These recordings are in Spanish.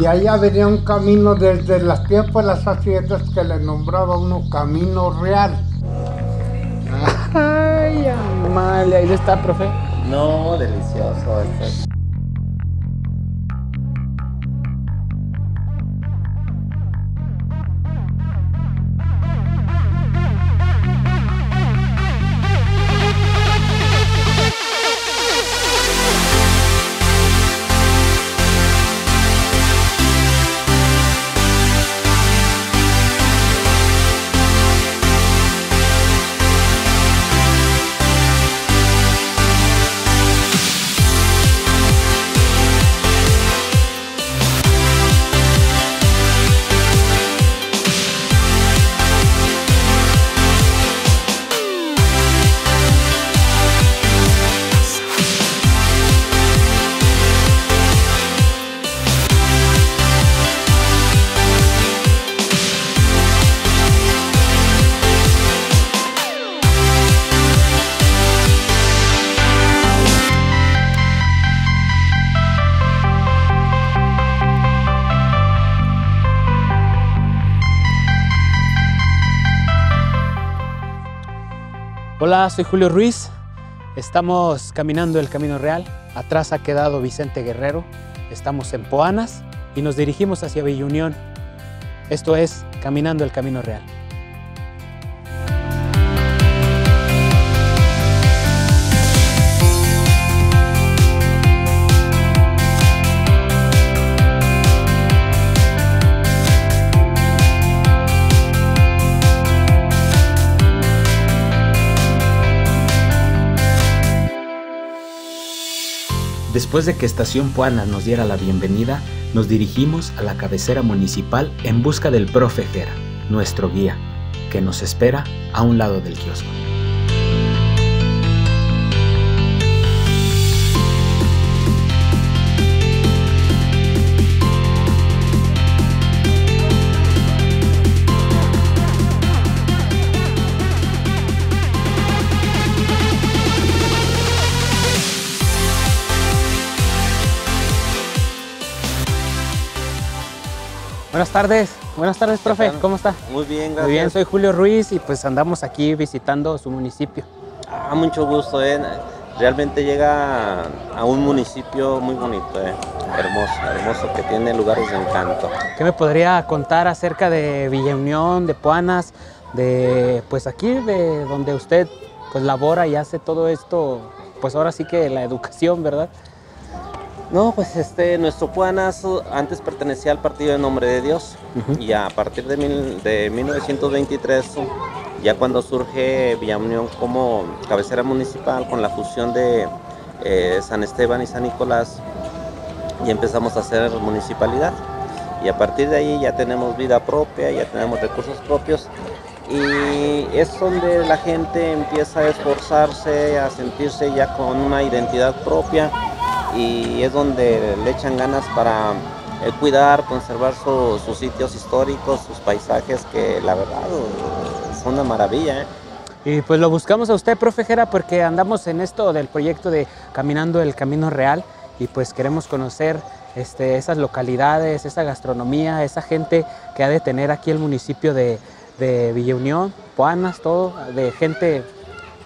Y allá venía un camino desde las tiempos de las haciendas que le nombraba uno Camino Real. Ay, Amalia, ahí está, profe. No, delicioso. Este. Soy Julio Ruiz. Estamos caminando el Camino Real. Atrás ha quedado Vicente Guerrero. Estamos en Poanas y nos dirigimos hacia Villa Unión. Esto es Caminando el Camino Real. Después de que Estación Puana nos diera la bienvenida, nos dirigimos a la cabecera municipal en busca del profe Jera, nuestro guía, que nos espera a un lado del kiosco. Buenas tardes, buenas tardes, profe. ¿Cómo está? Muy bien, gracias. Muy bien, soy Julio Ruiz y pues andamos aquí visitando su municipio. Ah, mucho gusto, ¿eh? Realmente llega a un municipio muy bonito, ¿eh? hermoso, hermoso, que tiene lugares de encanto. ¿Qué me podría contar acerca de Villa Unión, de Puanas, de pues aquí, de donde usted pues labora y hace todo esto, pues ahora sí que la educación, ¿verdad? No, pues este, nuestro Puanas antes pertenecía al Partido de Nombre de Dios. Y a partir de, mil- de 1923, ya cuando surge Villa Unión como cabecera municipal con la fusión de eh, San Esteban y San Nicolás, y empezamos a hacer municipalidad. Y a partir de ahí ya tenemos vida propia, ya tenemos recursos propios. Y es donde la gente empieza a esforzarse, a sentirse ya con una identidad propia y es donde le echan ganas para eh, cuidar, conservar su- sus sitios históricos, sus paisajes que la verdad eh, son una maravilla. ¿eh? Y pues lo buscamos a usted, profe Jera, porque andamos en esto del proyecto de Caminando el Camino Real y pues queremos conocer este, esas localidades, esa gastronomía, esa gente que ha de tener aquí el municipio de, de Villa Unión, Puanas, todo, de gente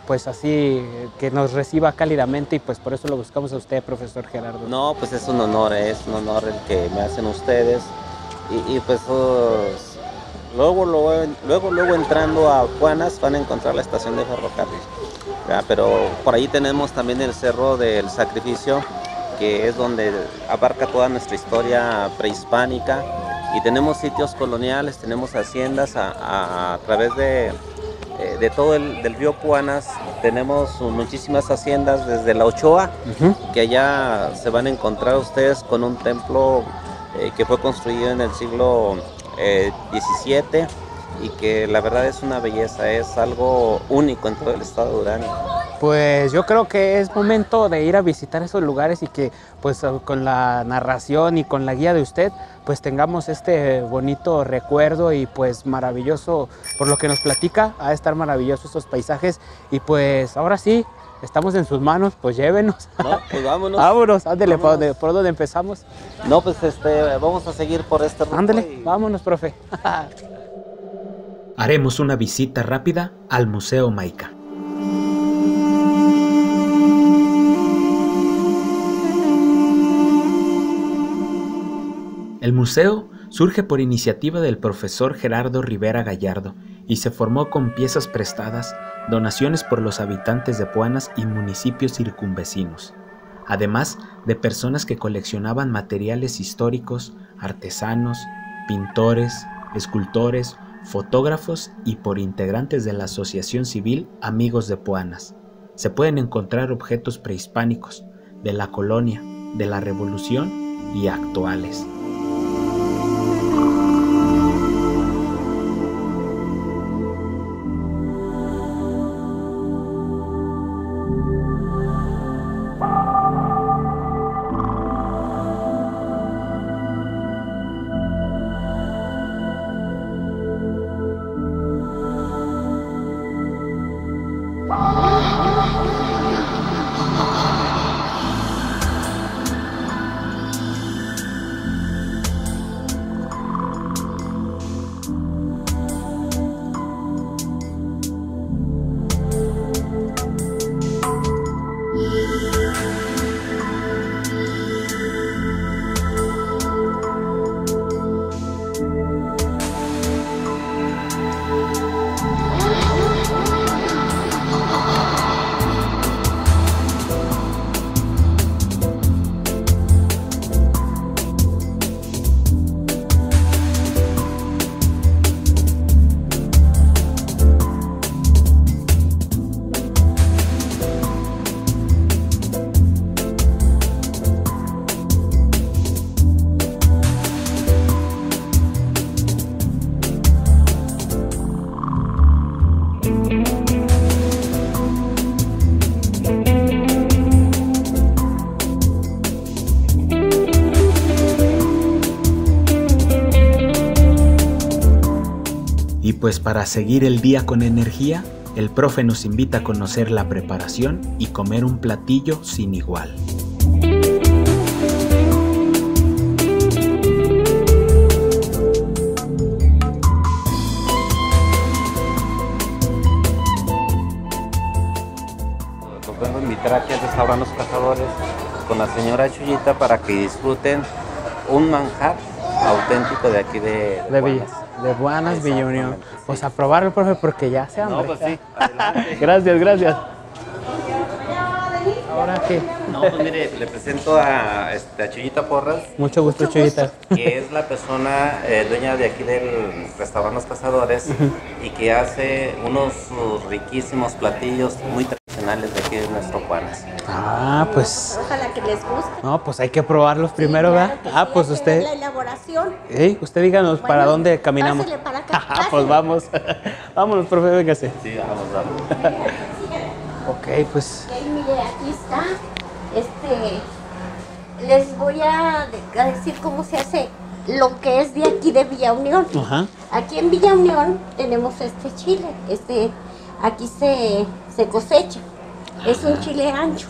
pues así que nos reciba cálidamente y pues por eso lo buscamos a usted, profesor Gerardo. No, pues es un honor, es un honor el que me hacen ustedes. Y, pues os- luego, luego, luego, luego entrando a Juanas van a encontrar la estación de ferrocarril. ¿verdad? Pero por ahí tenemos también el Cerro del Sacrificio, que es donde abarca toda nuestra historia prehispánica. Y tenemos sitios coloniales, tenemos haciendas a través de, eh, de todo el del río Puanas. Tenemos muchísimas haciendas desde la Ochoa, que allá se van a encontrar ustedes con un templo eh, que fue construido en el siglo eh, XVII y que la verdad es una belleza, es algo único en todo el estado de Durango. Pues yo creo que es momento de ir a visitar esos lugares y que pues con la narración y con la guía de usted pues tengamos este bonito recuerdo y pues maravilloso por lo que nos platica, a estar maravilloso esos paisajes y pues ahora sí estamos en sus manos, pues llévenos. No, pues vámonos. vámonos, ándele, ¿por Vámonos. dónde, por dónde empezamos? No, pues este, vamos a seguir por este rumbo Ándele, y- vámonos, profe. Haremos una visita rápida al Museo Maica. El museo surge por iniciativa del profesor Gerardo Rivera Gallardo y se formó con piezas prestadas, donaciones por los habitantes de Puanas y municipios circunvecinos, además de personas que coleccionaban materiales históricos, artesanos, pintores, escultores, fotógrafos y por integrantes de la Asociación Civil Amigos de Puanas. Se pueden encontrar objetos prehispánicos, de la colonia, de la revolución y actuales. Pues para seguir el día con energía, el profe nos invita a conocer la preparación y comer un platillo sin igual. Los vengo a invitar aquí al restaurante Los Cazadores con la señora Chuyita para que disfruten un manjar auténtico de aquí de, De, de Buenas Villa Unión. Exactamente, Pues a probarlo, profe, porque ya se hambre. No, pues sí, adelante. gracias, gracias. Ahora qué. No, pues mire, le presento a, este, a Chuyita Porras, Mucho gusto, Chuyita. que es la persona eh, dueña de aquí del restaurante Los Cazadores y que hace unos uh, riquísimos platillos muy tradicionales de aquí de nuestro Juanes. Ah, pues. Ojalá que les guste. No, pues hay que probarlos primero, Sí, ¿verdad? claro Ah, sí, pues hay que ver usted. La elaboración. Ey, usted díganos para dónde caminamos. para acá, Ah, pues vamos. Vámonos, profe, véngase. Sí, vamos, vamos. Ok, pues. Ok, mire, aquí está. Este, les voy a decir cómo se hace lo que es de aquí de Villa Unión. Ajá. Aquí en Villa Unión tenemos este chile. Este, aquí se, se cosecha. Es un chile ancho.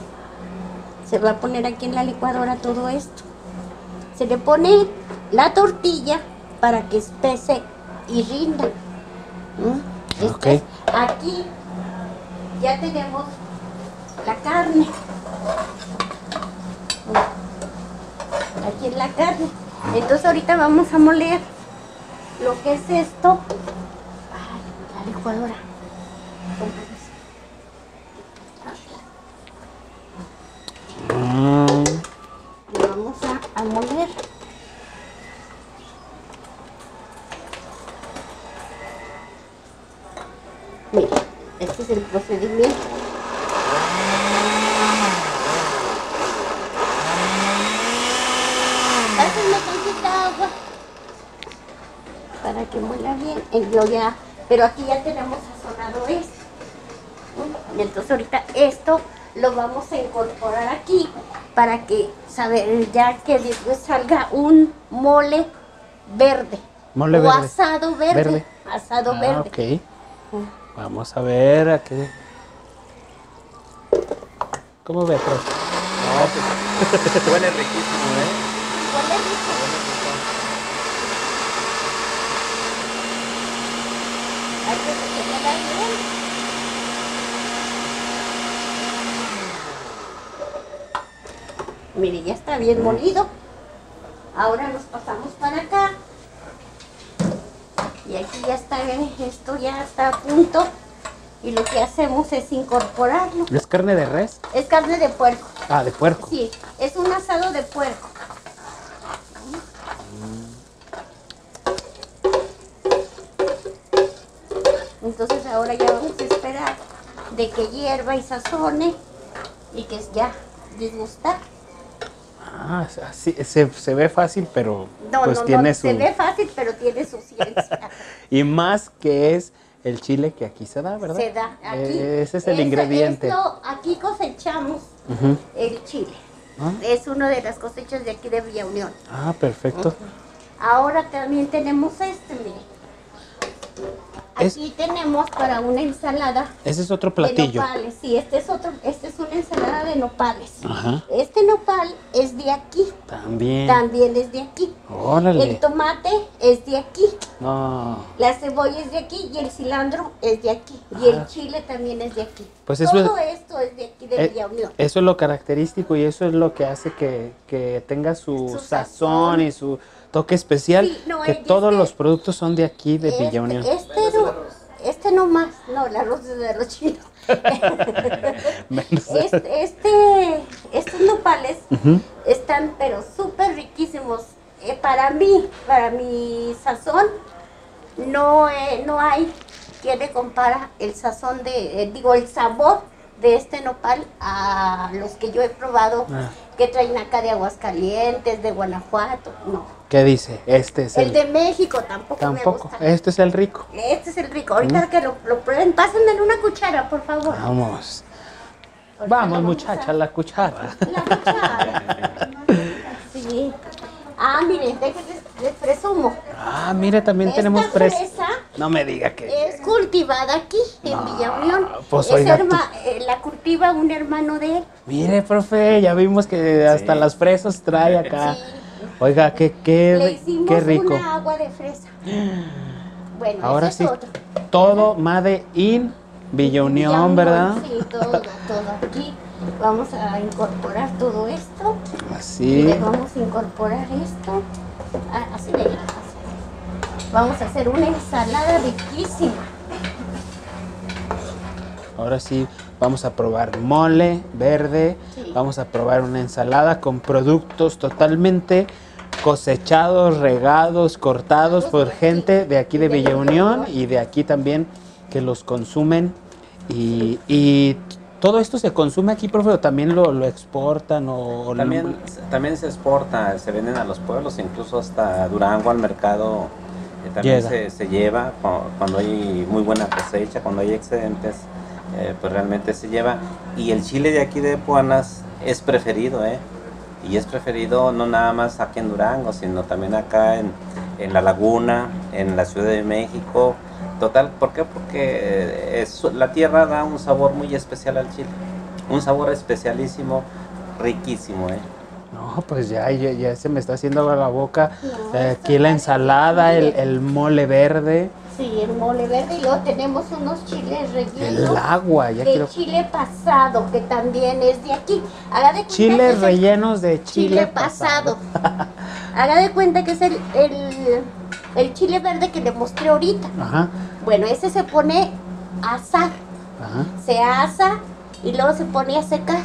Se va a poner aquí en la licuadora todo esto. Se le pone la tortilla para que espese y rinda. ¿Mm? Este Aquí ya tenemos la carne. Aquí es la carne. Entonces ahorita vamos a moler lo que es esto. Ay, la licuadora. Es el procedimiento. Pásenme tantita agua para que muela bien. Y yo ya, pero aquí ya tenemos sazonado esto. entonces ahorita esto lo vamos a incorporar aquí para que saber ya que después salga un mole verde. Mole o verde. asado verde. Verde. Asado ah, verde. ok. Vamos a ver a qué. ¿Cómo ve, profe? No, pues, huele riquísimo, ¿eh? Huele rico. Hay que tenerla bien. Mire, ya está bien molido. Ahora nos pasamos para acá. Y aquí ya está esto ya está a punto. Y lo que hacemos es incorporarlo. ¿Es carne de res? Es carne de puerco. Ah, de puerco. Sí, es un asado de puerco. Entonces ahora ya vamos a esperar de que hierva y sazone y que ya disgusta. Ah, así, se, se ve fácil, pero No, pues no, tiene no, su... se ve fácil, pero tiene su ciencia. Y más que es el chile que aquí se da, ¿verdad? Se da aquí. Eh, Ese es el Ese- ingrediente. esto, aquí cosechamos el chile. Ah. Es una de las cosechas de aquí de Villa Unión. Ah, perfecto. Ahora también tenemos este, mire. Es- Aquí tenemos para una ensalada Ese es otro de platillo. nopales. Sí, este es otro, este es una ensalada de nopales. Ajá. Este nopal es de aquí, También. también es de aquí. Órale. El tomate es de aquí, No. la cebolla es de aquí y el cilantro es de aquí. Y el Ah. chile también es de aquí. Pues eso Todo es- esto es de aquí de Eh, Villa Unión. Eso es lo característico y eso es lo que hace que, que tenga su, Su sazón, sazón. y su toque especial. Sí, no, que todos este- los productos son de aquí, de Este, Villa Unión. este no, este no más, no, el arroz es de arroz chino. Menos- Este, este, estos nopales están pero súper riquísimos. Eh, para mí, para mi sazón, no, eh, no hay quien le compara el sazón de, eh, digo, el sabor de este nopal a los que yo he probado Ah. que traen acá de Aguascalientes, de Guanajuato, no. ¿Qué dice? Este es el. El de México tampoco, Tampoco. me gusta. Este es el rico. Este es el rico. Ahorita que lo, lo prueben, pásenme una cuchara, por favor. Vamos. Vamos, lo muchacha, la cuchara. a- La cuchara. Sí. Ah, miren, déjenles, les presumo. Ah, mire, también Esta tenemos fresa. fresa No me diga que. es cultivada aquí, en No, Villa Unión. pues, Es oiga, herma- eh, la cultiva un hermano de él. Mire, profe, ya vimos que hasta Sí. las fresas trae acá. Sí. Oiga, qué, qué, Le ri- hicimos qué rico. una agua de fresa. Bueno, Ahora ese sí, es otro. todo Made in Villa Unión, Villa Unión, ¿verdad? Sí, todo, todo aquí. Vamos a incorporar todo esto. Y Así. le vamos a incorporar esto. Ah, así de así. Vamos a hacer una ensalada riquísima. Ahora sí, vamos a probar mole verde. Sí. Vamos a probar una ensalada con productos totalmente cosechados, regados, cortados por gente de aquí de Villa Unión y de aquí también que los consumen. Y, y todo esto se consume aquí, profe, o también lo, lo exportan o, o lo- También, también se exporta, se venden a los pueblos, incluso hasta Durango al mercado eh, también se, se lleva cu- cuando hay muy buena cosecha, cuando hay excedentes, eh, pues realmente se lleva. Y el chile de aquí de Puanas es preferido, ¿eh? Y es preferido no nada más aquí en Durango, sino también acá en, en La Laguna, en la Ciudad de México. Total, ¿por qué? Porque eh, es- la tierra da un sabor muy especial al chile. Un sabor especialísimo, riquísimo, ¿eh? No, pues ya, ya, ya se me está haciendo agua la boca. No, Eh, aquí la ensalada, el, mole verde, Sí, el mole verde y luego tenemos unos chiles rellenos. el agua, ya de quiero... chile pasado, que también es de aquí. Haga de cuenta que Chiles es el rellenos de chile, chile pasado. Haga de cuenta que es el, el, el chile verde que le mostré ahorita. Ajá, Bueno, ese se pone a asar, ajá, se asa y luego se pone a secar.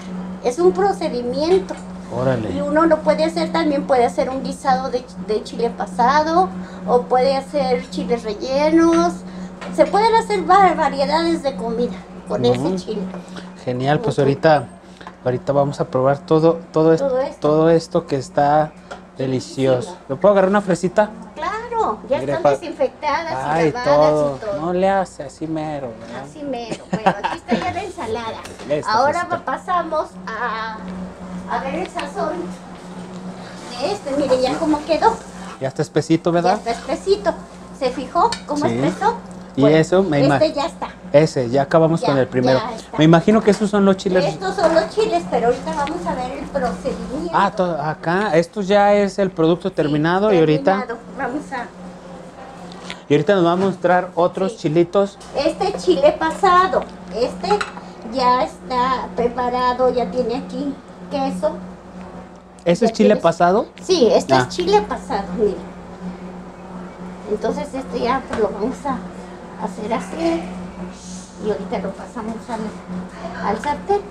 Es un procedimiento. Y órale. uno lo puede hacer también, puede hacer un guisado de, de chile pasado o puede hacer chiles rellenos. Se pueden hacer va- variedades de comida con ese chile. Genial, pues ahorita, ahorita vamos a probar todo, todo, esto, Todo esto. todo esto que está delicioso. ¿Me puedo agarrar una fresita? Claro, ya Mire, están desinfectadas Ay, y lavadas todo. y todo. No le hace así mero, ¿verdad? Así mero. Bueno, aquí está ya la ensalada. Ahora pasamos a, a ver el sazón de este. Mire ya cómo quedó. Ya está espesito, Ya ¿verdad? está espesito. ¿Se fijó cómo Sí. Y eso me Este ya está. Ese, ya acabamos Ya, con el primero. Me imagino que esos son los chiles. Estos son los chiles, pero ahorita vamos a ver el procedimiento. Ah, acá, esto ya es el producto Sí, terminado y ahorita. Vamos a... y ahorita nos va a mostrar otros Sí. chilitos. Este chile pasado, este ya está preparado, ya tiene aquí queso. ¿Ese es chile tienes- pasado? Sí, este Ah. es chile pasado, mira. Entonces este ya lo vamos a hacer así. Y ahorita lo pasamos al, al sartén.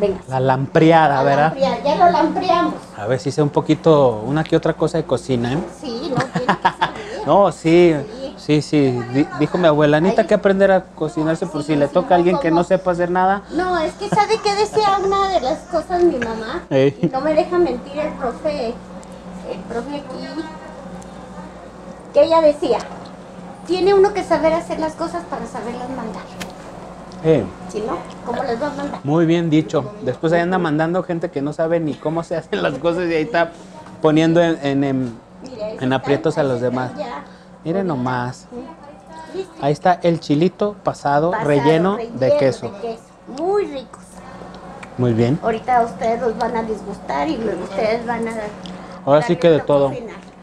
Venga. La lampreada, a ¿verdad? Ya lo lampreamos. A ver si sé un poquito, una que otra cosa de cocina, ¿eh? Sí, no tiene que saber. No, sí, sí, sí. Di- dijo mi abuela, necesita que aprender a cocinarse por Sí, si le toca a alguien que no sepa hacer nada. No, es que sabe que decía una de las cosas mi mamá. Y no me deja mentir el profe, el profe aquí. Que ella decía, tiene uno que saber hacer las cosas para saberlas mandar. Eh, Si no, ¿cómo las va a mandar? muy bien dicho. Después ahí anda mandando gente que no sabe ni cómo se hacen las cosas y ahí está poniendo en, en- aprietos a los demás. Miren nomás. Ahí está el chilito pasado, Pasado, relleno, de queso. Muy ricos. Muy bien. Ahorita ustedes los van a disgustar y ustedes van a... Ahora sí que de todo.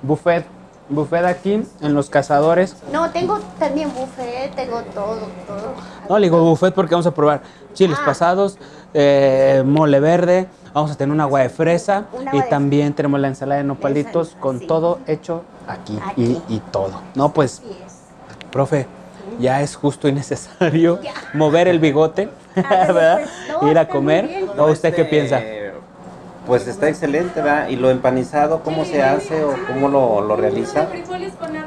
Buffet. Buffet aquí en los cazadores. No, tengo también buffet, tengo todo, todo. No, le digo buffet porque vamos a probar chiles Ah. pasados, eh, mole verde, vamos a tener un agua de fresa y de- también tenemos la ensalada de nopalitos ensalada, con sí. todo hecho aquí, Aquí. Y, y todo. No, pues, profe, ya es justo y necesario Ya. mover el bigote, Ándale, ¿verdad? pues, no, Ir a comer. ¿O usted qué Este, piensa? Pues está excelente, ¿verdad? Y lo empanizado, ¿cómo se hace o cómo lo, lo realiza?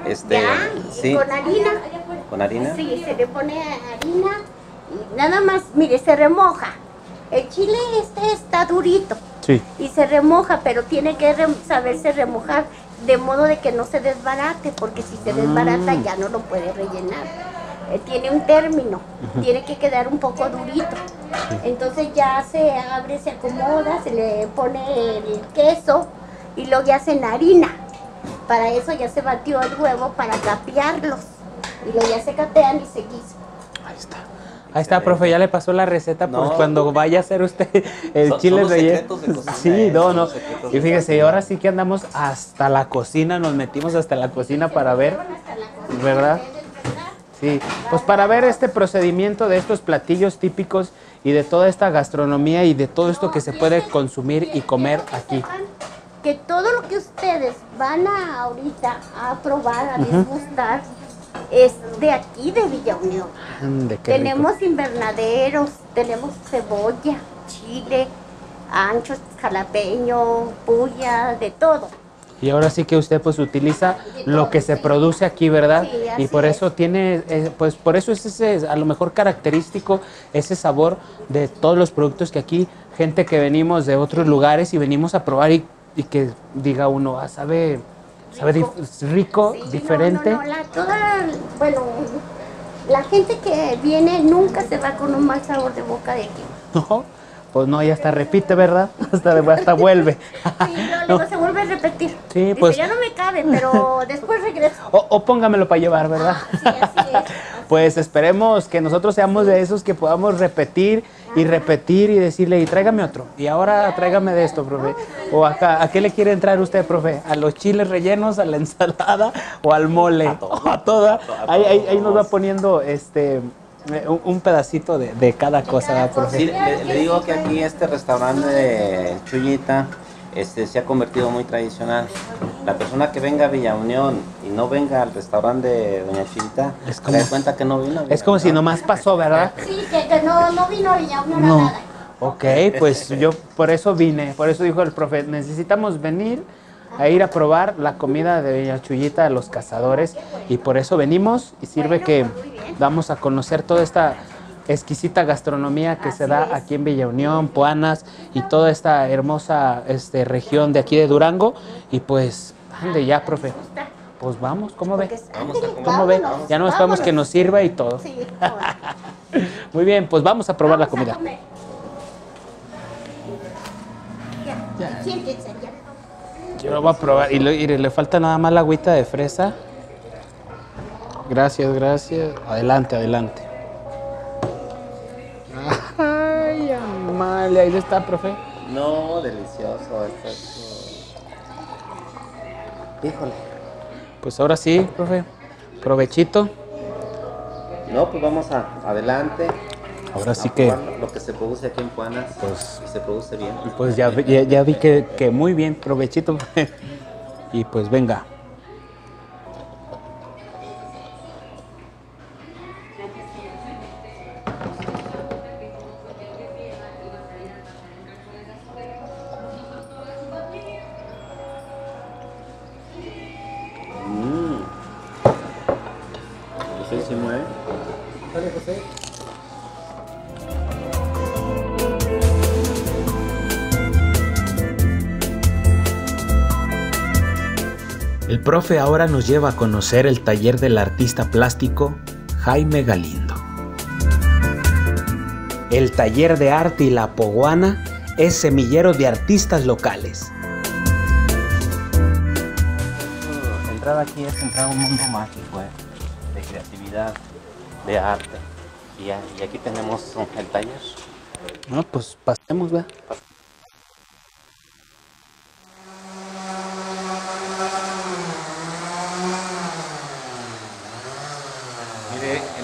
Este, Ya, sí, con harina. con harina. Sí, se le pone harina y nada más, mire, se remoja. El chile este está durito Sí. y se remoja, pero tiene que rem- saberse remojar de modo de que no se desbarate, porque si se desbarata Mm. ya no lo puede rellenar. Eh, tiene un término, tiene que quedar un poco durito. Entonces ya se abre, se acomoda, se le pone el queso y luego ya se harina. Para eso ya se batió el huevo para capearlos. Y luego ya se capean y se guisan. Ahí está. Ahí está, profe, ya le pasó la receta por No. cuando vaya a hacer usted el Son- chile son los secretos de cocina, Sí, eh, no, no. secretos Y fíjese, ahora sí que andamos hasta la cocina, nos metimos hasta la cocina para ver, ¿verdad? Sí, pues para ver este procedimiento de estos platillos típicos y de toda esta gastronomía y de todo esto que se puede consumir y comer aquí. Que todo lo que ustedes van a ahorita a probar, a disgustar, es de aquí, de Villa Unión. Ande, qué rico. tenemos invernaderos, tenemos cebolla, chile, anchos, jalapeño, puya, de todo. Y ahora sí que usted pues utiliza lo que se produce aquí, ¿verdad? Sí, y por es. eso tiene, eh, pues por eso es ese, a lo mejor característico, ese sabor de todos los productos que aquí, gente que venimos de otros lugares y venimos a probar y, y que diga uno, ah, sabe, sabe Rico. dif- rico, Sí, no, diferente. No, no, la, toda, bueno, la gente que viene nunca se va con un mal sabor de boca de aquí. No, pues no, y hasta repite, ¿verdad? Hasta, hasta vuelve. Sí, no, luego se vuelve a repetir. Sí, Dice, pues- ya no me cabe, pero después regreso. O, o póngamelo para llevar, ¿verdad? Sí, así es. Pues esperemos que nosotros seamos de esos que podamos repetir y repetir y decirle, y tráigame otro. Y ahora tráigame de esto, profe. O acá, ¿a qué le quiere entrar usted, profe? ¿A los chiles rellenos, a la ensalada o al mole? A todo. O a toda. A to- a Ahí, ahí- ahí nos va poniendo este un, un pedacito de, de cada cosa, cada ¿verdad, profe? Sí, le, le digo que aquí este restaurante de Chuyita este, se ha convertido muy tradicional. La persona que venga a Villa Unión y no venga al restaurante de Doña Chuyita, Es se como- da cuenta que no vino. a Villa Es como si Unión. nomás pasó, ¿verdad? Sí, que, que no, no vino a Villa Unión a No. nada. Ok, pues yo por eso vine, por eso dijo el profe, necesitamos venir a ir a probar la comida de Doña Chuyita de los cazadores y por eso venimos y sirve que vamos a conocer toda esta exquisita gastronomía que se da es. aquí en Villa Unión, Puanas y toda esta hermosa este, región de aquí de Durango y pues, ande ya, profe, pues vamos, ¿cómo ve? Vamos a comer. ¿Cómo ve? Ya no esperamos que nos sirva y todo. Sí. Muy bien, pues vamos a probar la Vamos a comida. comer. Ya. Yo lo voy a probar. Y, le falta nada más la agüita de fresa. Gracias, gracias. Adelante, adelante. Ay, amable. Ahí está, profe. No, delicioso. Híjole. Pues ahora sí, profe. Provechito. No, pues vamos a, adelante. Ahora sí que, Lo que se produce aquí en Puanas. Pues- y se produce bien. pues ya, ya, ya vi que, que muy bien, provechito. y pues venga. Profe ahora nos lleva a conocer el taller del artista plástico Jaime Galindo. El taller de arte y la poguana es semillero de artistas locales. Entrar aquí es entrar a un mundo mágico eh, de creatividad, de arte. Y aquí tenemos el taller. No, pues pasemos, ¿verdad?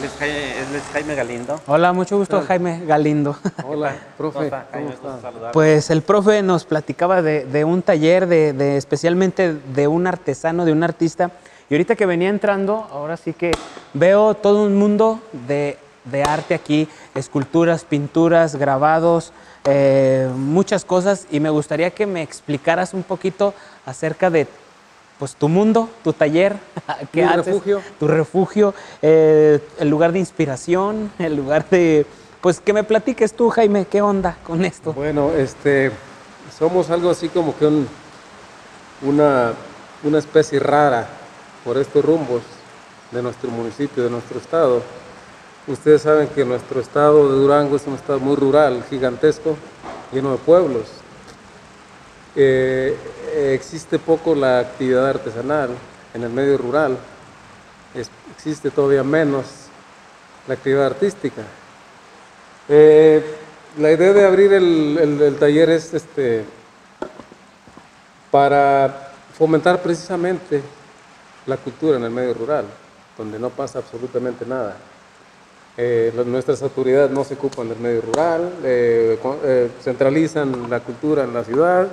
Él es Jaime, él es Jaime Galindo. Hola, mucho gusto, Jaime Galindo. Hola, profe. está? Jaime, saludarte. Pues el profe nos platicaba de, de un taller, de, de- especialmente de un artesano, de un artista. Y ahorita que venía entrando, ahora sí que veo todo un mundo de, de arte aquí, esculturas, pinturas, grabados, eh, muchas cosas. Y me gustaría que me explicaras un poquito acerca de pues, tu mundo, tu taller, qué Mi haces, refugio. tu refugio, eh, el lugar de inspiración, el lugar de... Pues que me platiques tú, Jaime, ¿qué onda con esto? Bueno, este, somos algo así como que un- una, una especie rara por estos rumbos de nuestro municipio, de nuestro estado. Ustedes saben que nuestro estado de Durango es un estado muy rural, gigantesco, lleno de pueblos. Eh, existe poco la actividad artesanal en el medio rural, Es- existe todavía menos la actividad artística. Eh, la idea de abrir el, el- el taller es este, para fomentar precisamente la cultura en el medio rural, donde no pasa absolutamente nada. Eh, nuestras autoridades no se ocupan del medio rural, eh, eh, centralizan la cultura en la ciudad, eh,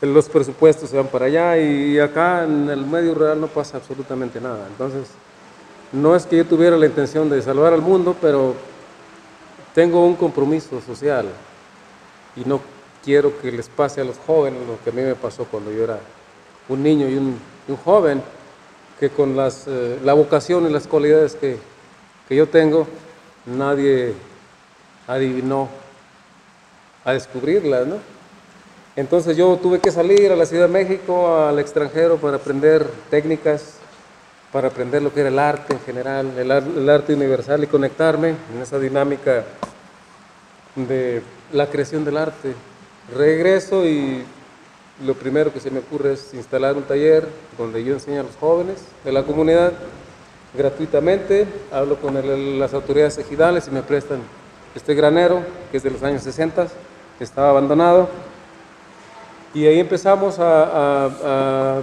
los presupuestos se van para allá y acá en el medio rural no pasa absolutamente nada. Entonces, no es que yo tuviera la intención de salvar al mundo, pero tengo un compromiso social y no quiero que les pase a los jóvenes lo que a mí me pasó cuando yo era un niño y un, joven, que con las, eh, la vocación y las cualidades que, que yo tengo, nadie adivinó a descubrirlas, ¿no? Entonces yo tuve que salir a la Ciudad de México, al extranjero, para aprender técnicas, para aprender lo que era el arte en general, el, el arte universal y conectarme en esa dinámica de la creación del arte. Regreso y lo primero que se me ocurre es instalar un taller donde yo enseño a los jóvenes de la comunidad gratuitamente. Hablo con el- las autoridades ejidales y me prestan este granero que es de los años 60, que estaba abandonado. Y ahí empezamos a,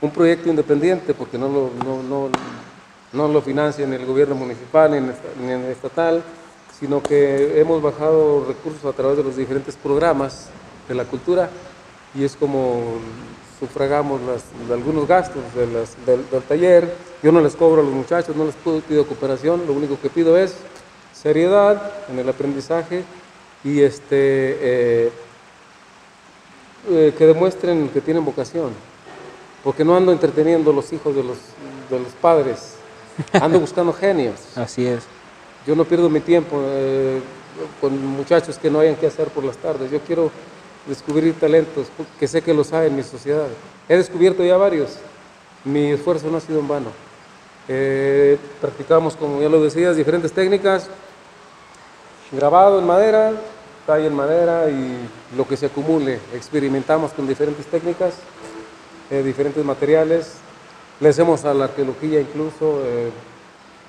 un proyecto independiente porque no lo, no, no- no lo financia ni el gobierno municipal ni ni el estatal, sino que hemos bajado recursos a través de los diferentes programas de la cultura y es como sufragamos las- algunos gastos del, del taller. Yo no les cobro a los muchachos, no les pido, pido cooperación, lo único que pido es seriedad en el aprendizaje y este, eh, eh, que demuestren que tienen vocación, porque no ando entreteniendo los hijos de los, de los padres, ando buscando genios. Así es. Yo no pierdo mi tiempo eh, con muchachos que no hayan que hacer por las tardes. Yo quiero descubrir talentos que sé que los hay en mi sociedad. He descubierto ya varios. Mi esfuerzo no ha sido en vano. Eh, practicamos, como ya lo decías, diferentes técnicas. Grabado en madera, talla en madera y lo que se acumule. Experimentamos con diferentes técnicas, eh, diferentes materiales. Le hacemos a la arqueología incluso. eh,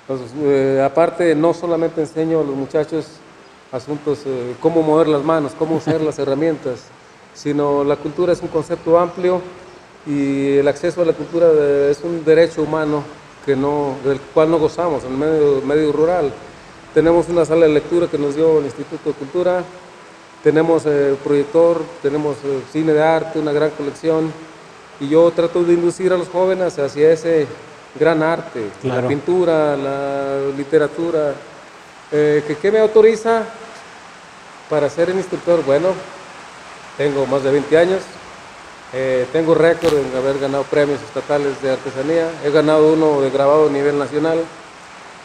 entonces, eh, aparte, no solamente enseño a los muchachos asuntos, eh, cómo mover las manos, cómo usar las herramientas, sino la cultura es un concepto amplio y el acceso a la cultura eh, es un derecho humano que no, del cual no gozamos en el medio, medio rural. Tenemos una sala de lectura que nos dio el Instituto de Cultura, tenemos eh, proyector, tenemos eh, cine de arte, una gran colección, y yo trato de inducir a los jóvenes hacia ese gran arte, la pintura, la literatura. Eh, que, ¿Qué me autoriza para ser un instructor? Bueno, tengo más de 20 años, eh, tengo récord en haber ganado premios estatales de artesanía, he ganado uno de grabado a nivel nacional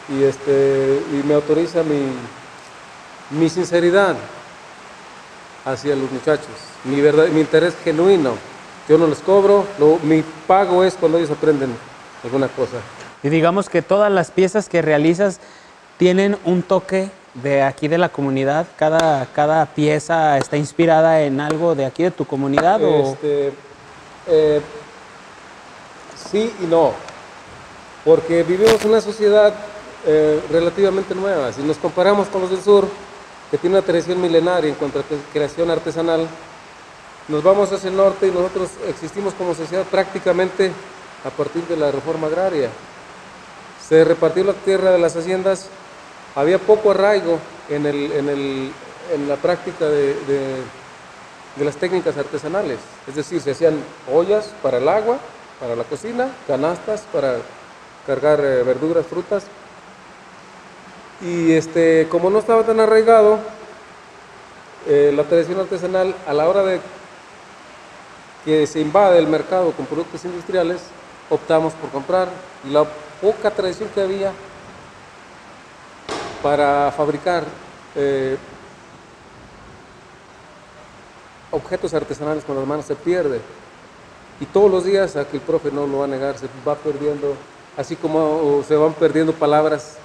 y, este, y me autoriza mi, mi sinceridad hacia los muchachos, mi, verdad, mi interés genuino. Yo no les cobro, lo, mi pago es cuando ellos aprenden alguna cosa. Y digamos que todas las piezas que realizas tienen un toque de aquí de la comunidad. Cada, cada pieza está inspirada en algo de aquí de tu comunidad. Este, eh, sí y no, porque vivimos en una sociedad eh, relativamente nueva. Si nos comparamos con los del sur, que tiene una tradición milenaria en cuanto a creación artesanal, nos vamos hacia el norte y nosotros existimos como sociedad prácticamente a partir de la reforma agraria. Se repartió la tierra de las haciendas, había poco arraigo en, el, en, el, en la práctica de, de, las técnicas artesanales. Es decir, se hacían ollas para el agua, para la cocina, canastas para cargar eh, verduras, frutas. Y este, como no estaba tan arraigado, eh, la tradición artesanal a la hora de que se invade el mercado con productos industriales, optamos por comprar y la poca tradición que había para fabricar eh, objetos artesanales con las manos se pierde. Y todos los días, aquí el profe no lo va a negar, se va perdiendo, así como se van perdiendo palabras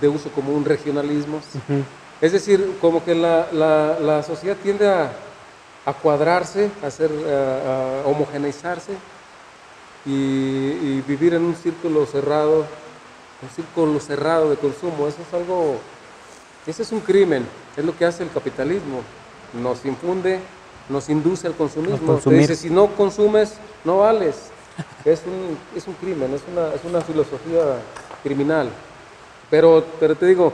de uso común, regionalismos. Uh -huh. Es decir, como que la, la, la sociedad tiende a, a, cuadrarse, a, a, a homogeneizarse y, y, vivir en un círculo cerrado, un círculo cerrado de consumo. Eso es algo, ese es un crimen, es lo que hace el capitalismo. Nos infunde, nos induce al consumismo. Te dice, si no consumes, no vales. Es un, es un crimen, es una, es una filosofía criminal. Pero, pero te digo,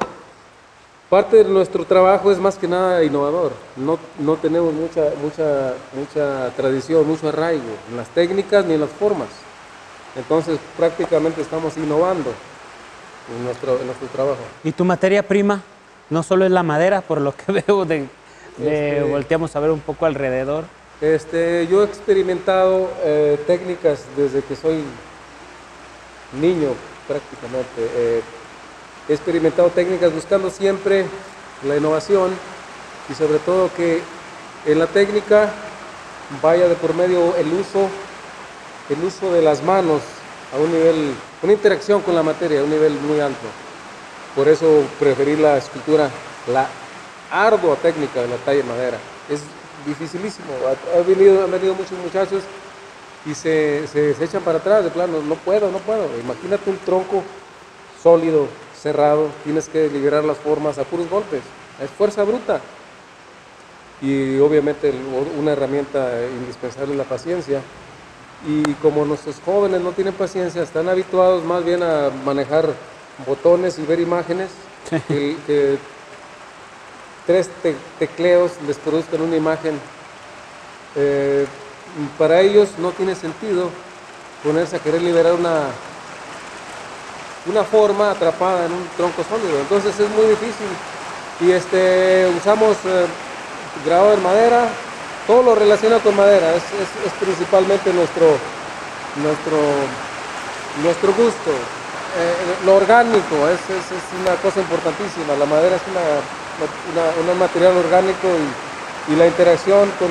parte de nuestro trabajo es más que nada innovador. No, no tenemos mucha, mucha, mucha tradición, mucho arraigo en las técnicas ni en las formas. Entonces, prácticamente estamos innovando en nuestro, en nuestro trabajo. ¿Y tu materia prima? No solo es la madera, por lo que veo, de, de este, volteamos a ver un poco alrededor. Este, yo he experimentado eh, técnicas desde que soy niño, prácticamente. Eh, he experimentado técnicas buscando siempre la innovación y sobre todo que en la técnica vaya de por medio el uso, el uso de las manos a un nivel, una interacción con la materia a un nivel muy alto. Por eso preferí la escultura, la ardua técnica de la talla de madera. Es dificilísimo. Han venido, han venido muchos muchachos y se, se, se echan para atrás de plano, no puedo, no puedo. Imagínate un tronco sólido, cerrado, tienes que liberar las formas a puros golpes, es fuerza bruta. Y obviamente una herramienta indispensable es la paciencia. Y como nuestros jóvenes no tienen paciencia, están habituados más bien a manejar botones y ver imágenes, que, que tres te tecleos les produzcan una imagen. Eh, para ellos no tiene sentido ponerse a querer liberar una, una forma atrapada en un tronco sólido. Entonces es muy difícil. Y este, usamos eh, grabado en madera, todo lo relacionado con madera, es, es, principalmente nuestro, nuestro, nuestro gusto. Eh, lo orgánico es, es, una cosa importantísima, la madera es una, una, un material orgánico y, y, la interacción con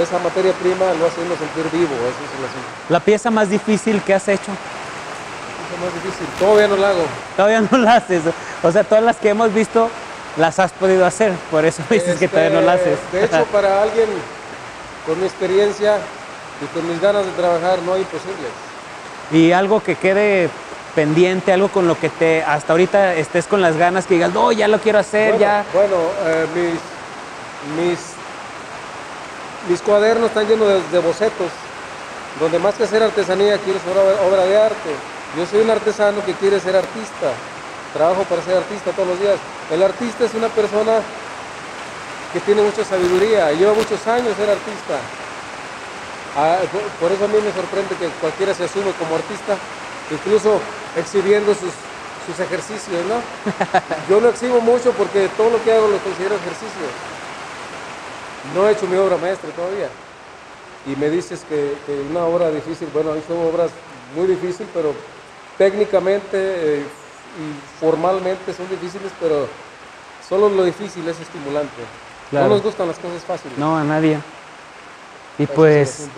esa materia prima lo hace uno sentir vivo. Es. La pieza más difícil que has hecho más difícil. Todavía no la hago. Todavía no la haces. O sea, todas las que hemos visto las has podido hacer. Por eso dices este, que todavía no la haces. De hecho, para alguien con mi experiencia y con mis ganas de trabajar, no hay imposibles. Y algo que quede pendiente, algo con lo que te hasta ahorita estés con las ganas que digas, no, ya lo quiero hacer, Bueno, ya. bueno, eh, mis, mis, mis cuadernos están llenos de, de bocetos, donde más que hacer artesanía quiero hacer obra, obra de arte. Yo soy un artesano que quiere ser artista, trabajo para ser artista todos los días. El artista es una persona que tiene mucha sabiduría, lleva muchos años ser artista. Ah, por- eso a mí me sorprende que cualquiera se asume como artista, incluso exhibiendo sus, sus ejercicios, ¿no? Yo lo exhibo mucho porque todo lo que hago lo considero ejercicio. No he hecho mi obra maestra todavía. Y me dices que, que una obra difícil, bueno, hecho obras muy difíciles, pero técnicamente eh, y formalmente son difíciles, pero solo lo difícil es estimulante. Claro. No nos gustan las cosas fáciles. No, a nadie. Y pues.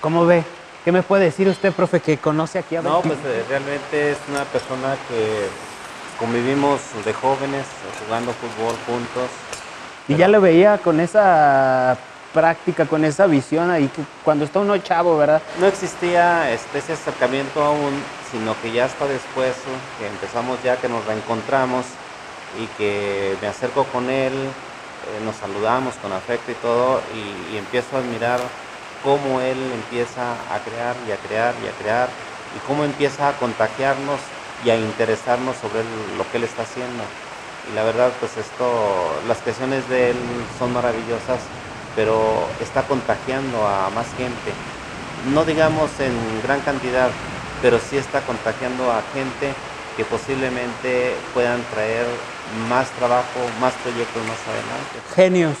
¿cómo ve? ¿Qué me puede decir usted, profe, que conoce aquí a No, pues eh, realmente es una persona que convivimos de jóvenes jugando fútbol juntos. Y ya lo veía con esa práctica, con esa visión ahí, cuando está uno chavo, ¿verdad? No existía este, ese acercamiento aún, sino que ya hasta después que empezamos ya que nos reencontramos y que me acerco con él, eh, nos saludamos con afecto y todo, y, y empiezo a admirar cómo él empieza a crear y a crear y a crear, y cómo empieza a contagiarnos y a interesarnos sobre lo que él está haciendo. Y la verdad, pues esto, las creaciones de él son maravillosas, pero está contagiando a más gente no digamos en gran cantidad, pero sí está contagiando a gente que posiblemente puedan traer más trabajo, más proyectos más adelante. Genios.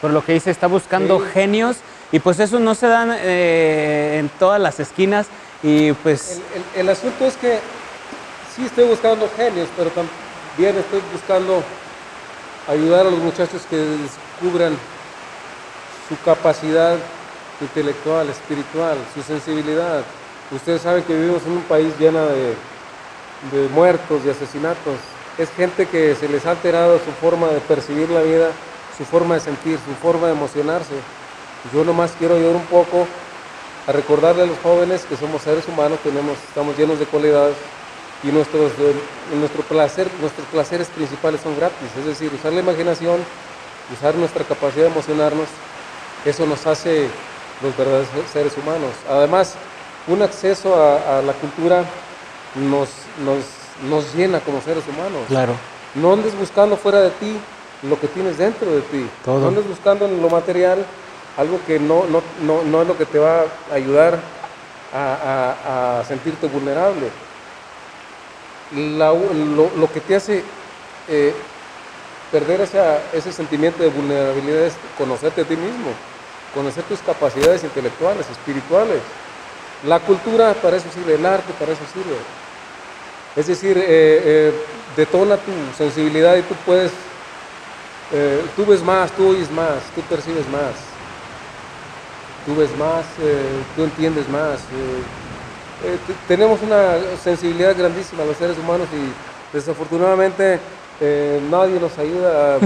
Por lo que dice, está buscando Sí. genios. Y pues eso no se dan eh, en todas las esquinas. Y pues, El, el- el asunto es que sí estoy buscando genios, pero también estoy buscando ayudar a los muchachos que descubran su capacidad intelectual, espiritual, su sensibilidad. Ustedes saben que vivimos en un país lleno de, de muertos, de asesinatos. Es gente que se les ha alterado su forma de percibir la vida, su forma de sentir, su forma de emocionarse. Yo nomás quiero ayudar un poco a recordarle a los jóvenes que somos seres humanos, tenemos, estamos llenos de cualidades y nuestros, eh, nuestro placer, nuestros placeres principales son gratis, es decir, usar la imaginación, usar nuestra capacidad de emocionarnos, eso nos hace los verdaderos seres humanos. Además, un acceso a, a la cultura nos, nos, nos llena como seres humanos. claro, No andes buscando fuera de ti lo que tienes dentro de ti. Todo. No andes buscando en lo material algo que no, no, no, no es lo que te va a ayudar a, a- a sentirte vulnerable. La lo, lo que te hace eh, perder esa- ese sentimiento de vulnerabilidad es conocerte a ti mismo, conocer tus capacidades intelectuales, espirituales. La cultura para eso sirve, el arte para eso sirve. Es decir, eh, eh, detona tu sensibilidad y tú puedes, eh, tú ves más, tú oyes más, tú percibes más, tú ves más, eh, tú entiendes más. te- tenemos una sensibilidad grandísima los seres humanos y desafortunadamente nadie nos ayuda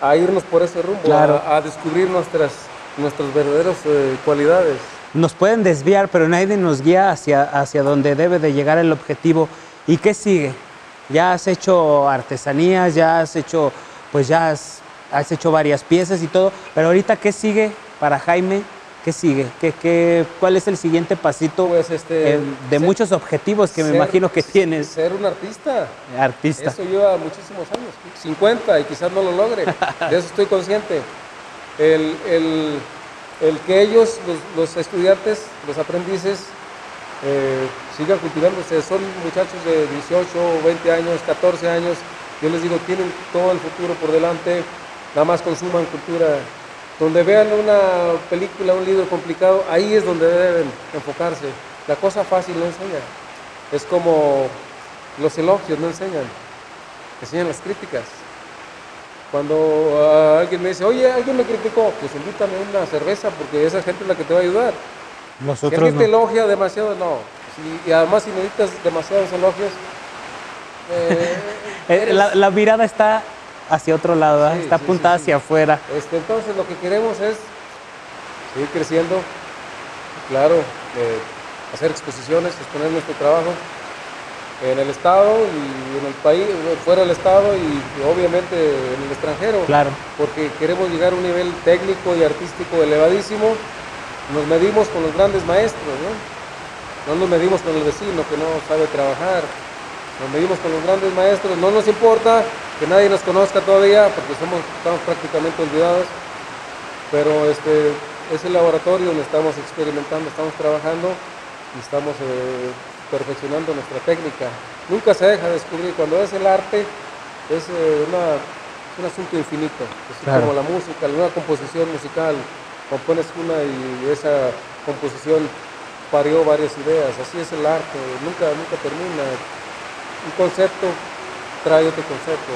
a, a irnos por ese rumbo, Claro. a, a descubrir nuestras, nuestras verdaderas eh, cualidades. nos pueden desviar, pero nadie nos guía hacia, hacia donde debe de llegar el objetivo. ¿Y qué sigue? Ya has hecho artesanías, ya has hecho, pues ya has, has hecho varias piezas y todo, pero ahorita, ¿qué sigue para Jaime? ¿Qué sigue? ¿Qué, qué, ¿Cuál es el siguiente pasito Pues, este, eh, de ser- muchos objetivos que me ser- imagino que tienes, Ser un artista. artista? Eso lleva muchísimos años, 50 y quizás no lo logre, de eso estoy consciente. El, el- el que ellos, los, los estudiantes, los aprendices, eh, sigan cultivándose, son muchachos de 18, 20 años, 14 años, yo les digo, tienen todo el futuro por delante, nada más consuman cultura. Donde vean una película, un libro complicado, ahí es donde deben enfocarse. La cosa fácil no enseña. Es como los elogios no enseñan, enseñan las críticas. Cuando ah, alguien me dice, oye, alguien me criticó, pues invítame una cerveza porque esa gente es la que te va a ayudar. Si Nosotros alguien no. te elogia demasiado, no. Si- y además si necesitas demasiados elogios, eh, Eh, la, la mirada está hacia otro lado. Sí, está apuntada sí, sí. hacia afuera. Este, entonces lo que queremos es seguir creciendo, claro, eh, hacer exposiciones, exponer nuestro trabajo en el estado y en el país, fuera del estado y obviamente en el extranjero. Claro. Porque queremos llegar a un nivel técnico y artístico elevadísimo. Nos medimos con los grandes maestros, ¿no? No nos medimos con el vecino que no sabe trabajar. Nos medimos con los grandes maestros. No nos importa que nadie nos conozca todavía porque somos, estamos prácticamente olvidados. Pero este, es el laboratorio donde estamos experimentando, estamos trabajando y estamos eh, perfeccionando nuestra técnica. Nunca se deja de descubrir. Cuando es el arte, es, eh, un asunto infinito. Es como la música, una composición musical. Compones una y esa composición parió varias ideas. Así es el arte, nunca, nunca termina. Un concepto trae otro concepto.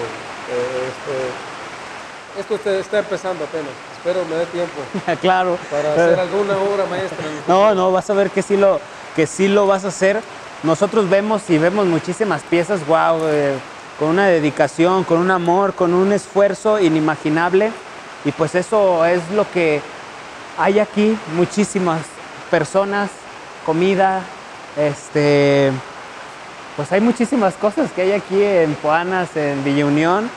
Eh, este, esto está empezando apenas. Espero me dé tiempo. claro. Para hacer alguna obra maestra. no, no, vas a ver que sí lo, que sí lo vas a hacer nosotros vemos y vemos muchísimas piezas, wow, eh, con una dedicación, con un amor, con un esfuerzo inimaginable. Y pues eso es lo que hay aquí, muchísimas personas, comida, este, pues hay muchísimas cosas que hay aquí en Poanas, en Villa Unión.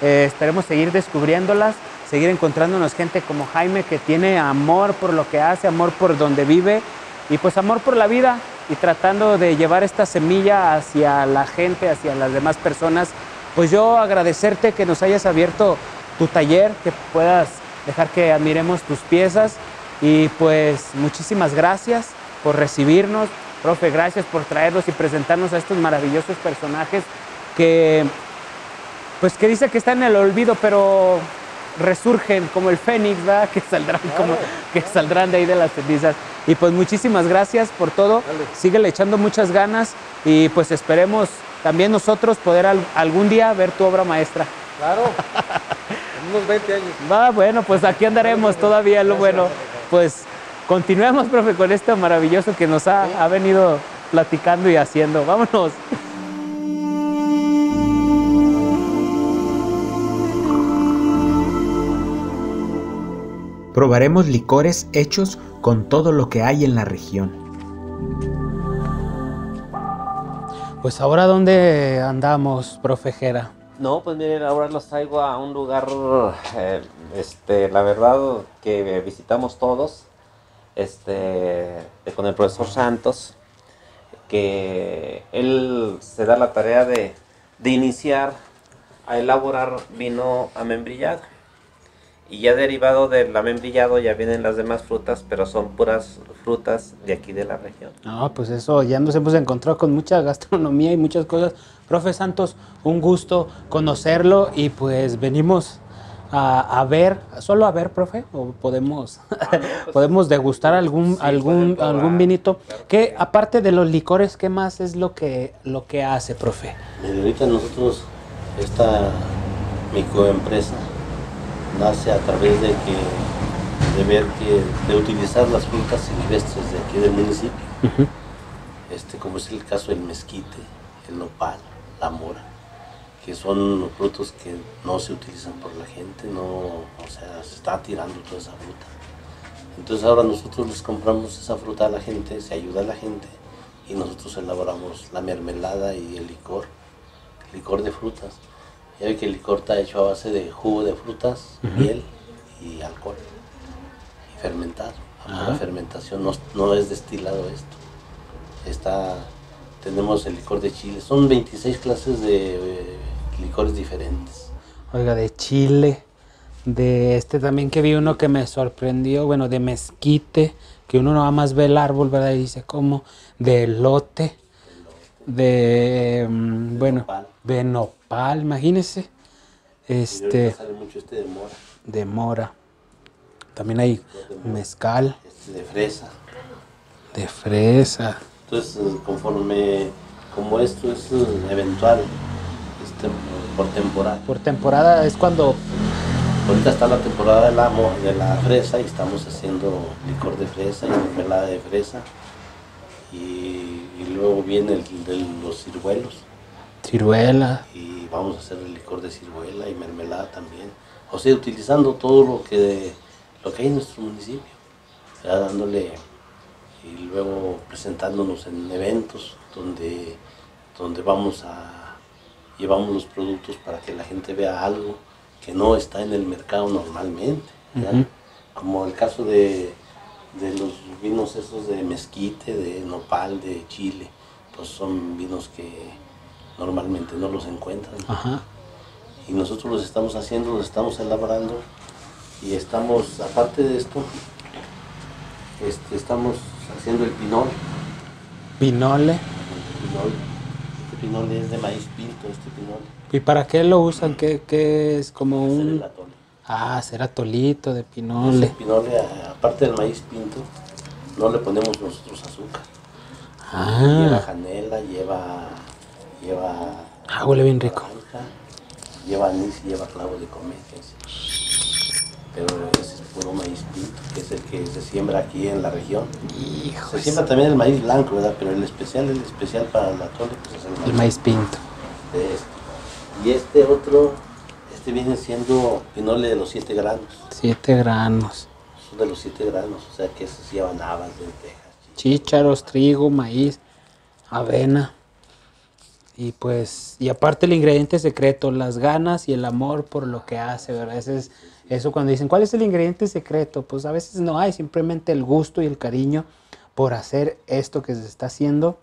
Eh, esperemos seguir descubriéndolas, seguir encontrándonos gente como Jaime que tiene amor por lo que hace, amor por donde vive y pues amor por la vida y tratando de llevar esta semilla hacia la gente, hacia las demás personas, pues yo agradecerte que nos hayas abierto tu taller, que puedas dejar que admiremos tus piezas. Y pues muchísimas gracias por recibirnos, profe, gracias por traernos y presentarnos a estos maravillosos personajes que pues que dice que están en el olvido, pero resurgen como el fénix, ¿verdad? Que saldrán, como, que saldrán de ahí de las cenizas. Y pues muchísimas gracias por todo. Síguele echando muchas ganas y pues esperemos también nosotros poder algún día ver tu obra maestra. Claro, en unos 20 años. Va, bueno, pues aquí andaremos todavía, lo bueno. Pues continuemos, profe, con esto maravilloso que nos ha, ha venido platicando y haciendo. Vámonos. Probaremos licores hechos con todo lo que hay en la región. Pues ahora dónde andamos, profejera. No, pues miren, ahora los traigo a un lugar, eh, este, la verdad que visitamos todos, este, con el profesor Santos, que él se da la tarea de, de iniciar a elaborar vino amembrillado. Y ya derivado del membillado ya vienen las demás frutas, pero son puras frutas de aquí de la región. No, pues eso, ya nos hemos encontrado con mucha gastronomía y muchas cosas. Profe Santos, un gusto conocerlo y pues venimos a, ver, solo a ver, profe, o podemos, ah, pues podemos degustar algún, algún, algún vinito. que aparte de los licores, ¿qué más es lo que, lo que hace, profe? ahorita nosotros, esta microempresa, nace a través de que de ver que de utilizar las frutas silvestres de aquí del municipio, este, como es el caso del mezquite, el nopal, la mora, que son frutos que no se utilizan por la gente, no, o sea, se está tirando toda esa fruta. Entonces ahora nosotros les compramos esa fruta a la gente, se ayuda a la gente y nosotros elaboramos la mermelada y el licor, licor de frutas. Ya ve que el licor está hecho a base de jugo de frutas, miel y alcohol. Y fermentado. La fermentación no, es destilado esto. Está, tenemos el licor de chile. Son 26 clases de eh, licores diferentes. Oiga, de chile, de este también que vi uno que me sorprendió, bueno, de mezquite, que uno nada más ve el árbol, ¿verdad? Y dice, ¿cómo? De elote, de, mm, bueno, de nopal, imagínese. Este, mucho este de mora. De mora. También hay mezcal. Este de fresa. De fresa. Entonces, conforme, como esto es eh, eventual, este, por temporada. Por temporada es cuando... Ahorita está la temporada de la, de la fresa y estamos haciendo licor de fresa y mermelada de fresa. Y, luego viene el de los ciruelos. Ciruela. Y vamos a hacer el licor de ciruela y mermelada también. O sea, utilizando todo lo que, lo que hay en nuestro municipio. dándole y luego presentándonos en eventos donde donde vamos a llevamos los productos para que la gente vea algo que no está en el mercado normalmente. Como el caso de, de los vinos esos de mezquite, de nopal, de chile, pues son vinos que normalmente no los encuentran. Ajá. Y nosotros los estamos haciendo, los estamos elaborando y estamos, aparte de esto, este, estamos haciendo el pinol. Pinole. El pinol. Este pinol es de maíz pinto, este pinol. ¿Y para qué lo usan? ¿Qué, qué es como Es el un... atole. Ah, será tolito de Ese pinole. pinole, a- aparte del maíz pinto, no le ponemos nosotros azúcar. Lleva Ah, canela, lleva, lleva Ah, huele bien rico. lleva anís y lleva clavo de comedia. Pero ese es puro maíz pinto, que es el que se siembra aquí en la región. hijo, Se siembra también el maíz blanco, ¿verdad? Pero el especial, el especial para el atole, pues es el maíz, el maíz pinto. de este. Y este otro, este viene siendo pinole de los 7 granos. Siete granos. Son de los 7 granos, o sea que esos llevan habas, lentejas, Chícharos, trigo, maíz, avena. Y pues, y aparte el ingrediente secreto, las ganas y el amor por lo que hace, ¿verdad? Ese es, eso cuando dicen, ¿cuál es el ingrediente secreto? Pues a veces no hay, simplemente el gusto y el cariño por hacer esto que se está haciendo.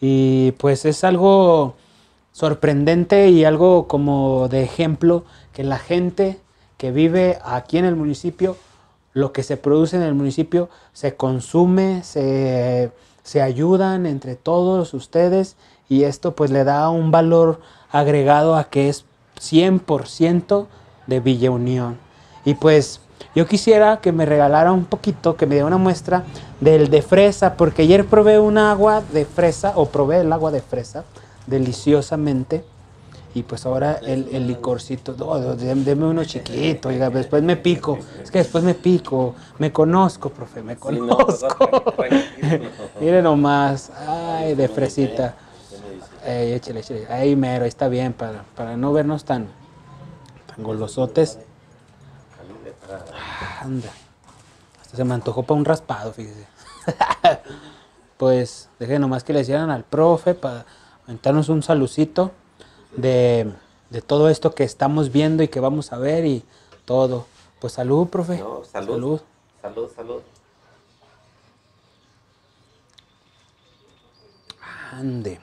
Y pues es algo sorprendente y algo como de ejemplo que la gente que vive aquí en el municipio, lo que se produce en el municipio se consume, se, se ayudan entre todos ustedes y esto pues le da un valor agregado a que es 100% de Villa Unión. Y pues yo quisiera que me regalara un poquito, que me diera una muestra del de fresa, porque ayer probé un agua de fresa, o probé el agua de fresa, deliciosamente. Y pues ahora el, el licorcito, deme uno chiquito, oiga, después me pico. Es que después me pico, me conozco, profe, me conozco. Mire nomás, ay, de fresita. Ey, échale, échale. Ahí mero, ahí está bien, para, para no vernos tan, tan golosotes. Anda. Hasta se me antojó para un raspado, fíjese. pues, deje nomás que le hicieran al profe para aventarnos un salucito de, de todo esto que estamos viendo y que vamos a ver y todo. Pues salud, profe. No, salud. Salud. Salud, salud. Ande.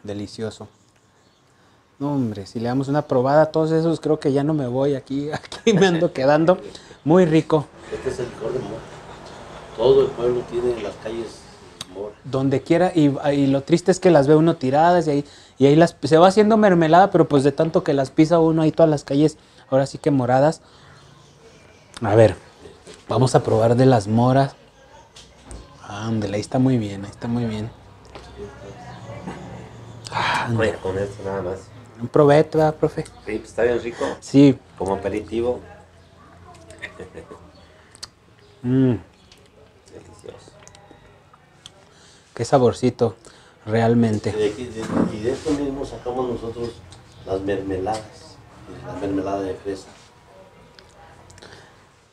Ah. Delicioso. No, hombre, si le damos una probada a todos esos, creo que ya no me voy aquí, aquí me ando quedando. Muy rico. Este es el licor de mora. Todo el pueblo tiene en las calles mora. Donde quiera, y, y lo triste es que las ve uno tiradas y ahí, y ahí las, se va haciendo mermelada, pero pues de tanto que las pisa uno ahí todas las calles, ahora sí que moradas. A ver, vamos a probar de las moras. Ándale, ahí está muy bien, ahí está muy bien. Bueno, con esto nada más. Un provecho, ¿verdad, profe? Sí, pues, está bien rico. Sí. Como aperitivo, mm. delicioso. Qué saborcito, Y realmente. de, aquí- de- y de esto mismo sacamos nosotros las mermeladas. La mermelada de fresa.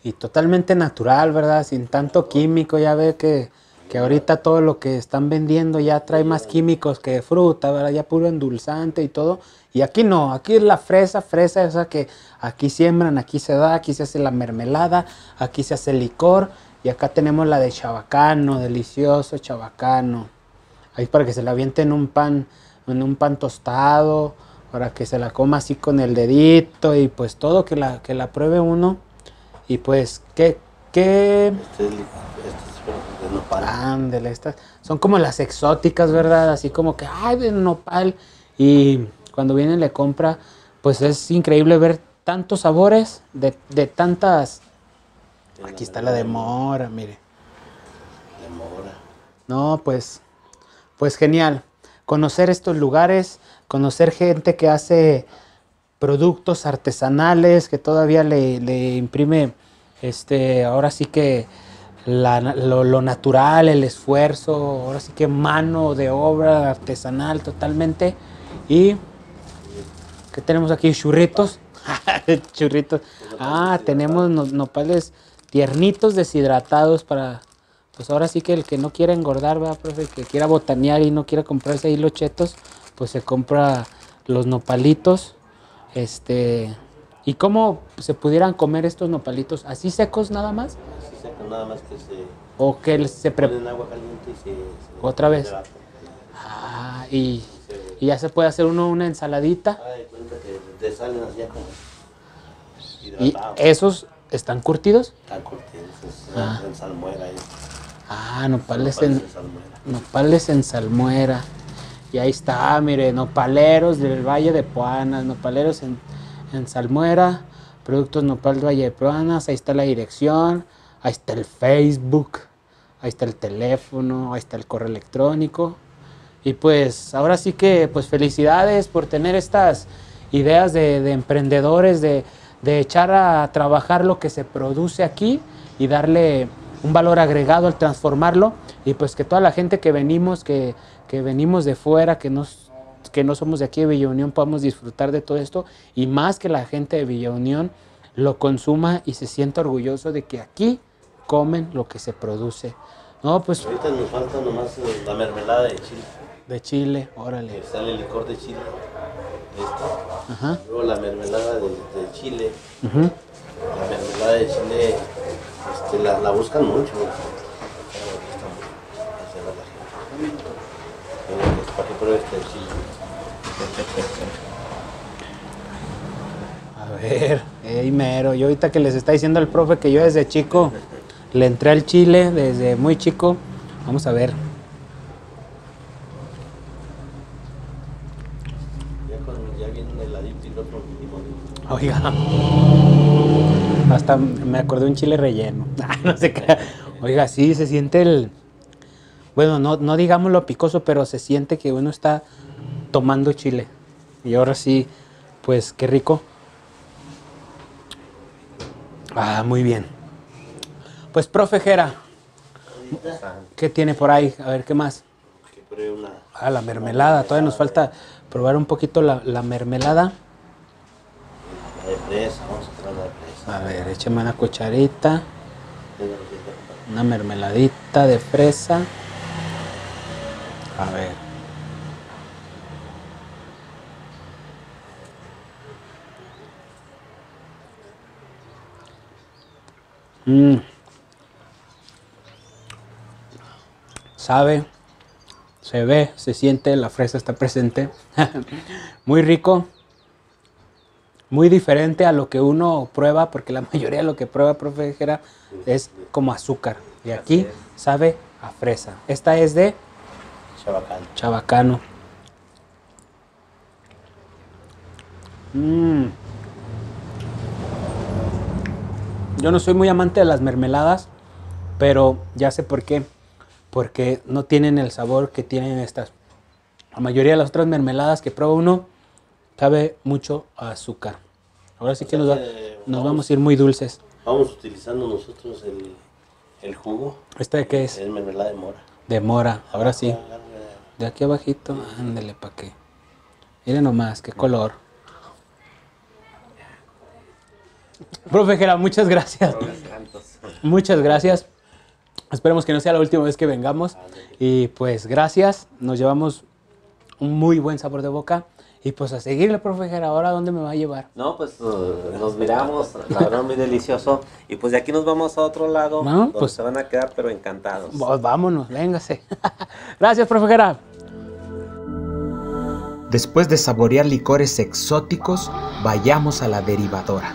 Y totalmente natural, ¿verdad? Sin tanto químico. Ya ve que, que ahorita todo lo que están vendiendo ya trae más químicos que fruta, ¿verdad? Ya puro endulzante y todo. Y aquí no, aquí es la fresa, fresa, o sea que aquí siembran, aquí se da, aquí se hace la mermelada, aquí se hace el licor. Y acá tenemos la de chabacano, delicioso chabacano. Ahí para que se la aviente en un pan, en un pan tostado, para que se la coma así con el dedito y pues todo que la, que la pruebe uno. Y pues, ¿qué? qué? Este es, este nopal. Estas son como las exóticas, ¿verdad? Así como que, ay, de nopal. Y cuando viene y le compra, pues es increíble ver tantos sabores de, de tantas. Aquí está la de mora, mire. De mora. No, pues, pues genial. Conocer estos lugares, conocer gente que hace productos artesanales, que todavía le, le imprime, este, ahora sí que lo, lo natural, el esfuerzo, ahora sí que mano de obra artesanal totalmente. Y, ¿qué tenemos aquí? Churritos. Churritos. Ah, tenemos no- nopales tiernitos deshidratados para, pues ahora sí que el que no quiera engordar, ¿verdad, profe? Que quiera botanear y no quiera comprarse ahí los chetos, pues se compra los nopalitos. Este, ¿y cómo se pudieran comer estos nopalitos? ¿Así secos nada más? Así seco, nada más que se ¿O que se pre- ponen agua caliente y se... se ¿Otra vez? Ah, y, Se- y ya se puede hacer uno una ensaladita. Haga de cuenta que te salen así como Y esos están curtidos. Están curtidos, es Ah. en salmuera ahí. Ah, nopales Nopales en, en salmuera. nopales en salmuera. Y ahí está, mire, nopaleros del Valle de Puanas, nopaleros en, en salmuera, productos nopal Valle de Puanas, ahí está la dirección, ahí está el Facebook, ahí está el teléfono, ahí está el correo electrónico. Y pues ahora sí que pues felicidades por tener estas ideas de, de emprendedores, de, de echar a trabajar lo que se produce aquí y darle un valor agregado al transformarlo y pues que toda la gente que venimos, que, que venimos de fuera, que, nos, que no somos de aquí de Villa Unión, podamos disfrutar de todo esto y más que la gente de Villa Unión lo consuma y se sienta orgulloso de que aquí comen lo que se produce. No, pues Ahorita nos falta nomás eh, la mermelada de chile. de Chile, órale. sale el licor de chile. Esto. Ajá. Luego la mermelada de, de chile. ujú. La mermelada de chile este, la, la buscan mucho. Para que pruebe este chile. A ver, ey, mero, yo ahorita que les está diciendo el profe que yo desde chico le entré al chile, desde muy chico, vamos a ver. Ya, con, ya viene un heladito y el otro limón. Oiga, hasta me acordé un chile relleno. Ah, no sé qué. Oiga, sí, se siente el. Bueno, no, no digamos lo picoso, pero se siente que uno está tomando chile. Y ahora sí, pues qué rico. Ah, muy bien. Pues, profe Jera, ¿qué tiene por ahí? A ver, ¿qué más? Ah, la mermelada. Todavía nos falta probar un poquito la, la mermelada. La de fresa, vamos a la de fresa. A ver, échame una cucharita. Una mermeladita de fresa. A ver. Mm. Sabe, se ve, se siente, la fresa está presente. Muy rico. Muy diferente a lo que uno prueba, porque la mayoría de lo que prueba, profe Jera, es como azúcar. Y aquí sabe a fresa. Esta es de Chabacán. chabacano. Mm. Yo no soy muy amante de las mermeladas, pero ya sé por qué. Porque no tienen el sabor que tienen estas. La mayoría de las otras mermeladas que prueba uno sabe mucho a azúcar. Ahora sí que nos, va- nos vamos. vamos a ir muy dulces. Vamos utilizando nosotros el, el jugo. ¿Esta de qué es? Es mermelada de mora. De mora. Ahora sí. De aquí abajito, ándele pa' qué. Miren nomás, qué color. Profe Jera, muchas gracias. Muchas gracias. Esperemos que no sea la última vez que vengamos. Y pues gracias. Nos llevamos un muy buen sabor de boca. Y pues a seguirle, profe Jera. Ahora, ¿dónde me va a llevar? No, pues uh, nos miramos, la verdad muy delicioso. Y pues de aquí nos vamos a otro lado, No, donde pues- se van a quedar pero encantados. Pues vámonos, véngase. gracias, profe Jera. Después de saborear licores exóticos, vayamos a la derivadora.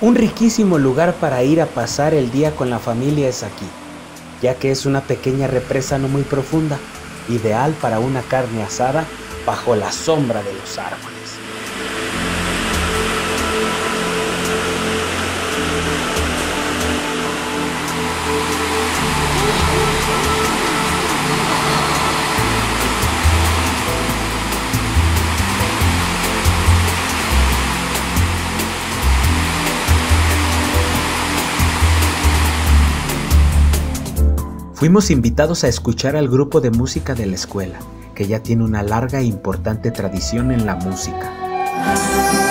Un riquísimo lugar para ir a pasar el día con la familia es aquí, ya que es una pequeña represa no muy profunda, ideal para una carne asada bajo la sombra de los árboles. Fuimos invitados a escuchar al grupo de música de la escuela, que ya tiene una larga e importante tradición en la música.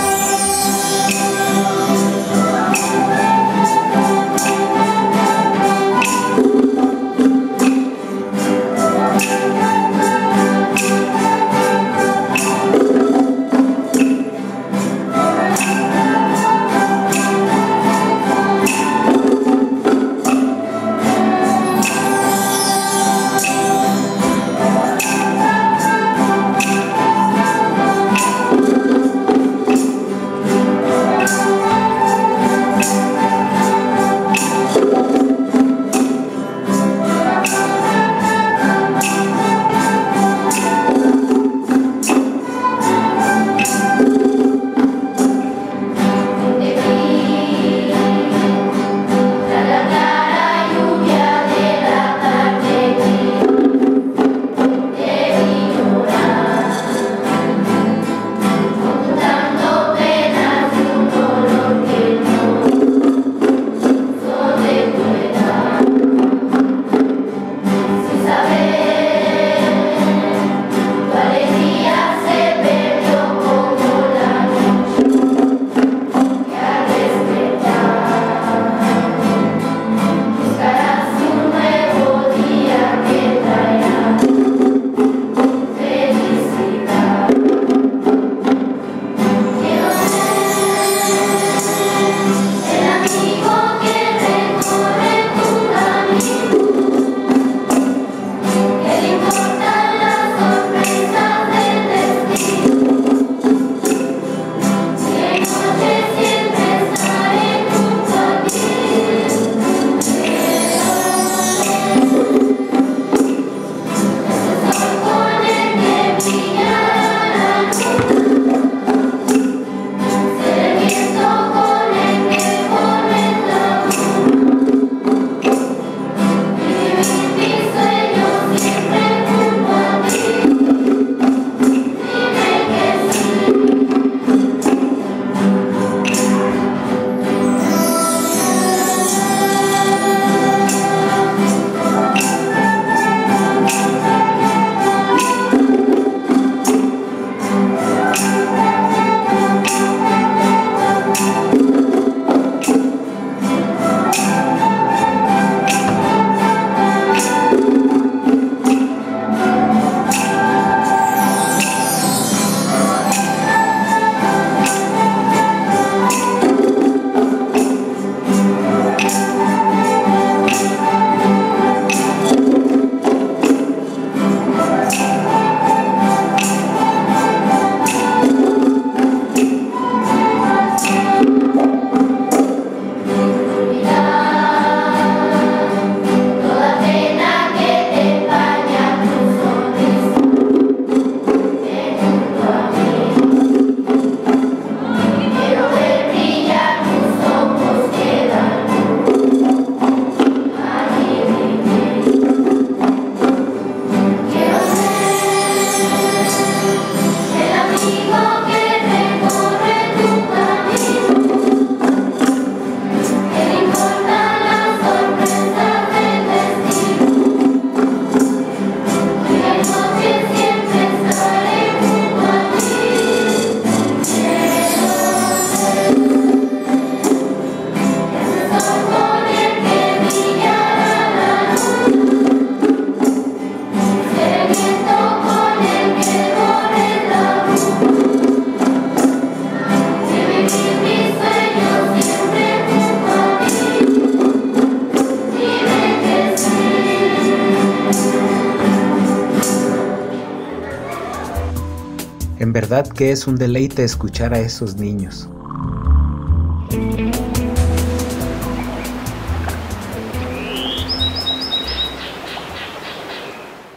Que es un deleite escuchar a esos niños.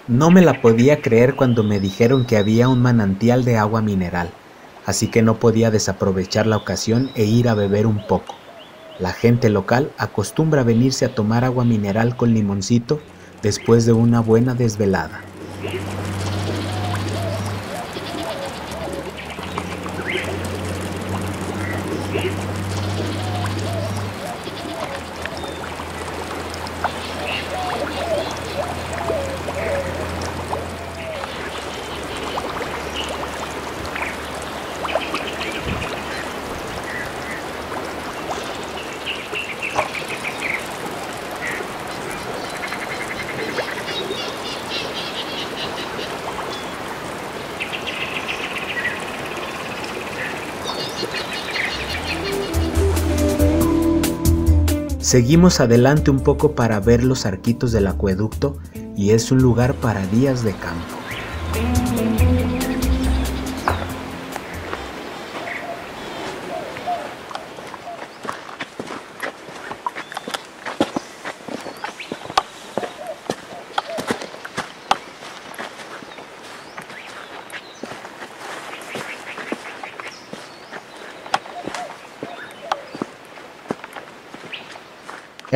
No me la podía creer cuando me dijeron que había un manantial de agua mineral, así que no podía desaprovechar la ocasión e ir a beber un poco. La gente local acostumbra venirse a tomar agua mineral con limoncito después de una buena desvelada. Seguimos adelante un poco para ver los arquitos del acueducto y es un lugar para días de campo.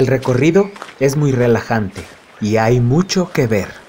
El recorrido es muy relajante y hay mucho que ver.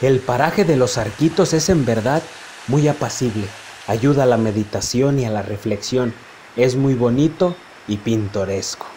El paraje de los arquitos es en verdad muy apacible, ayuda a la meditación y a la reflexión, es muy bonito y pintoresco.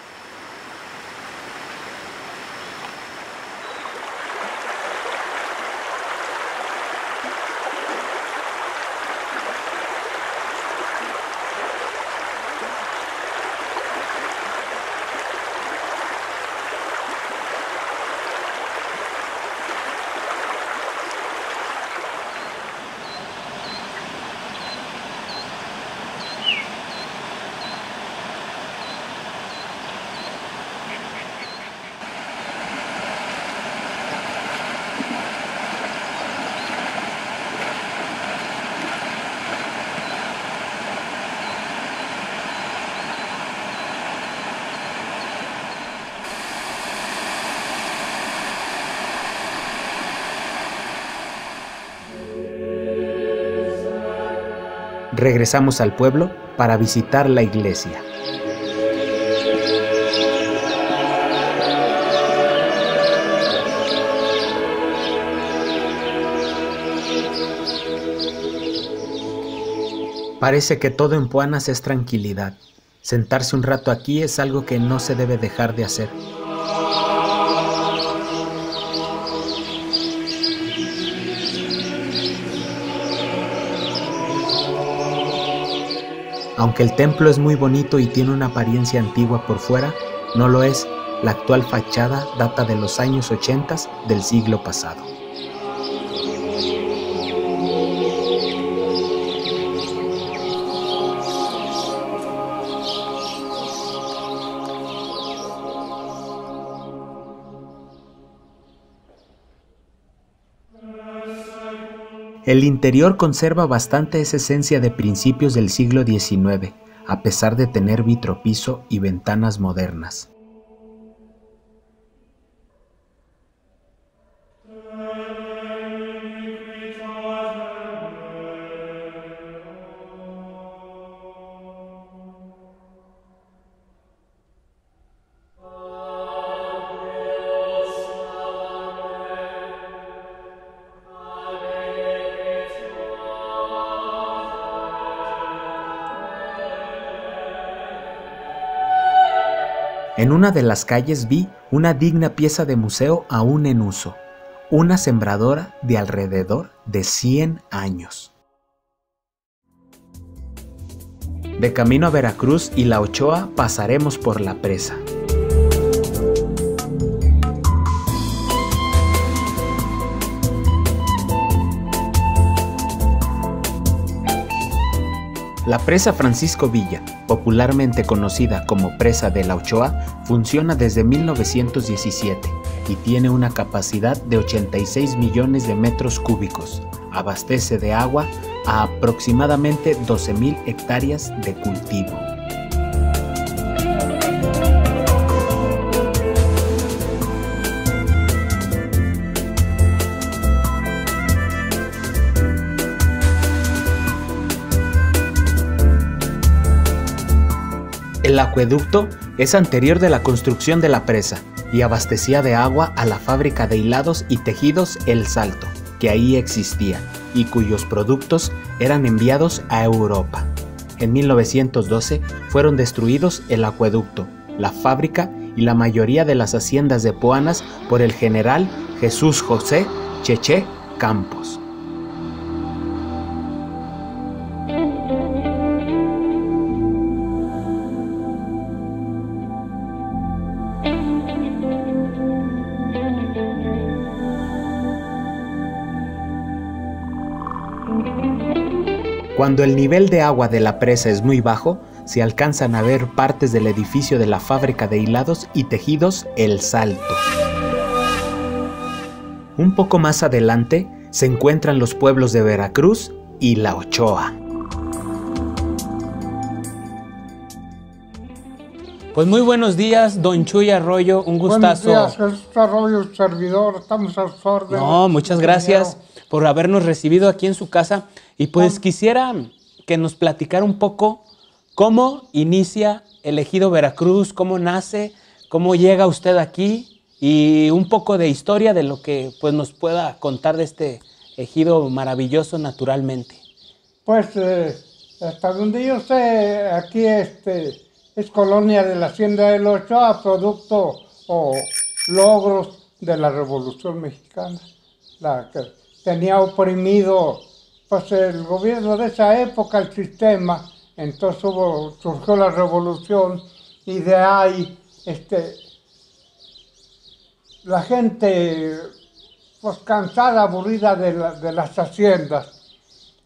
Regresamos al pueblo para visitar la iglesia. Parece que todo en Puanas es tranquilidad. Sentarse un rato aquí es algo que no se debe dejar de hacer. Aunque el templo es muy bonito y tiene una apariencia antigua por fuera, no lo es. La actual fachada data de los años 80 del siglo pasado. El interior conserva bastante esa esencia de principios del siglo XIX, a pesar de tener vitropiso y ventanas modernas. En una de las calles vi una digna pieza de museo aún en uso, una sembradora de alrededor de 100 años. De camino a Veracruz y La Ochoa pasaremos por la presa. La presa Francisco Villa, popularmente conocida como Presa de la Ochoa, funciona desde 1917 y tiene una capacidad de 86 millones de metros cúbicos. Abastece de agua a aproximadamente 12.000 hectáreas de cultivo. El acueducto es anterior de la construcción de la presa y abastecía de agua a la fábrica de hilados y tejidos El Salto, que ahí existía y cuyos productos eran enviados a Europa. En 1912 fueron destruidos el acueducto, la fábrica y la mayoría de las haciendas de Poanas por el general Jesús José Cheche Campos. Cuando el nivel de agua de la presa es muy bajo, se alcanzan a ver partes del edificio de la fábrica de hilados y tejidos El Salto. Un poco más adelante se encuentran los pueblos de Veracruz y La Ochoa. Pues muy buenos días, don Chuy Arroyo, un gustazo. Buenos días, Arroyo, servidor, estamos a su orden. No, muchas gracias por habernos recibido aquí en su casa. Y pues quisiera que nos platicara un poco cómo inicia el ejido Veracruz, cómo nace, cómo llega usted aquí y un poco de historia de lo que pues, nos pueda contar de este ejido maravilloso naturalmente. Pues eh, hasta donde yo sé, aquí este, es colonia de la Hacienda del Ochoa, producto o logros de la Revolución Mexicana, la que tenía oprimido pues el gobierno de esa época, el sistema, entonces surgió la revolución y de ahí este, la gente pues cansada, aburrida de, de las haciendas,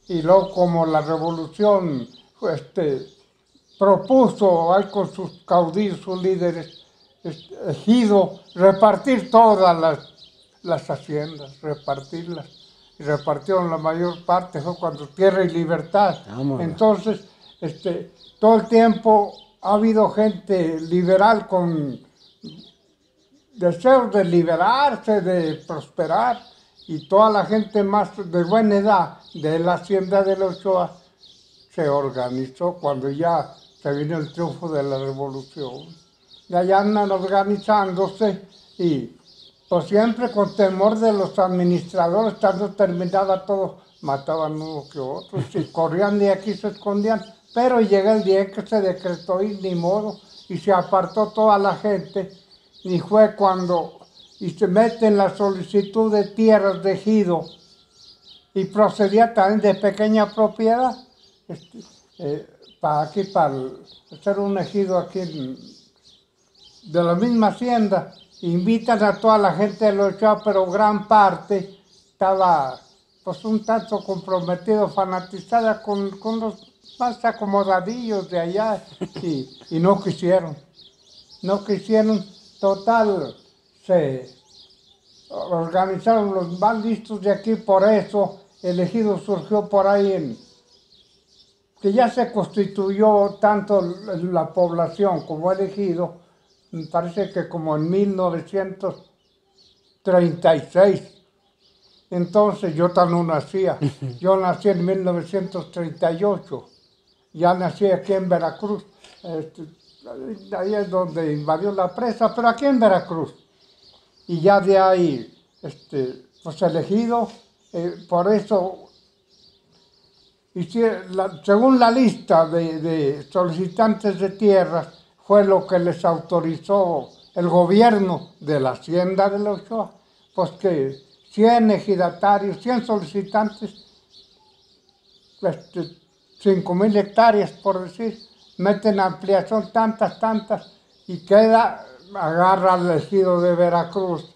y luego como la revolución este, propuso ahí con sus caudillos, sus líderes, ejido, repartir todas las, las haciendas, repartirlas. Y repartieron la mayor parte, fue cuando tierra y libertad. Entonces, este, todo el tiempo ha habido gente liberal con deseos de liberarse, de prosperar, y toda la gente más de buena edad de la hacienda de los Ochoa se organizó cuando ya se vino el triunfo de la revolución. Y allá andan organizándose y pues siempre con temor de los administradores, estando terminada todo, mataban uno que otro, y corrían de aquí se escondían, pero llega el día que se decretó y ni modo, y se apartó toda la gente, y fue cuando y se mete en la solicitud de tierras de ejido y procedía también de pequeña propiedad, este, eh, aquí, para hacer un ejido aquí de la misma hacienda. Invitan a toda la gente de los Ochoa, pero gran parte estaba pues un tanto comprometida, fanatizada con, con los más acomodadillos de allá y, y no quisieron. No quisieron, total, se organizaron los más listos de aquí, por eso el ejido surgió por ahí en que ya se constituyó tanto la población como el ejido, me parece que como en 1936. Entonces yo también no nacía, yo nací en 1938, ya nací aquí en Veracruz, este, ahí es donde invadió la presa, pero aquí en Veracruz y ya de ahí, este, pues elegido, eh, por eso, y según la lista de, solicitantes de tierras, fue lo que les autorizó el gobierno de la hacienda de los Ochoa, pues que 100 ejidatarios, 100 solicitantes, este, 5 mil hectáreas por decir, meten ampliación tantas, tantas, y queda agarra al ejido de Veracruz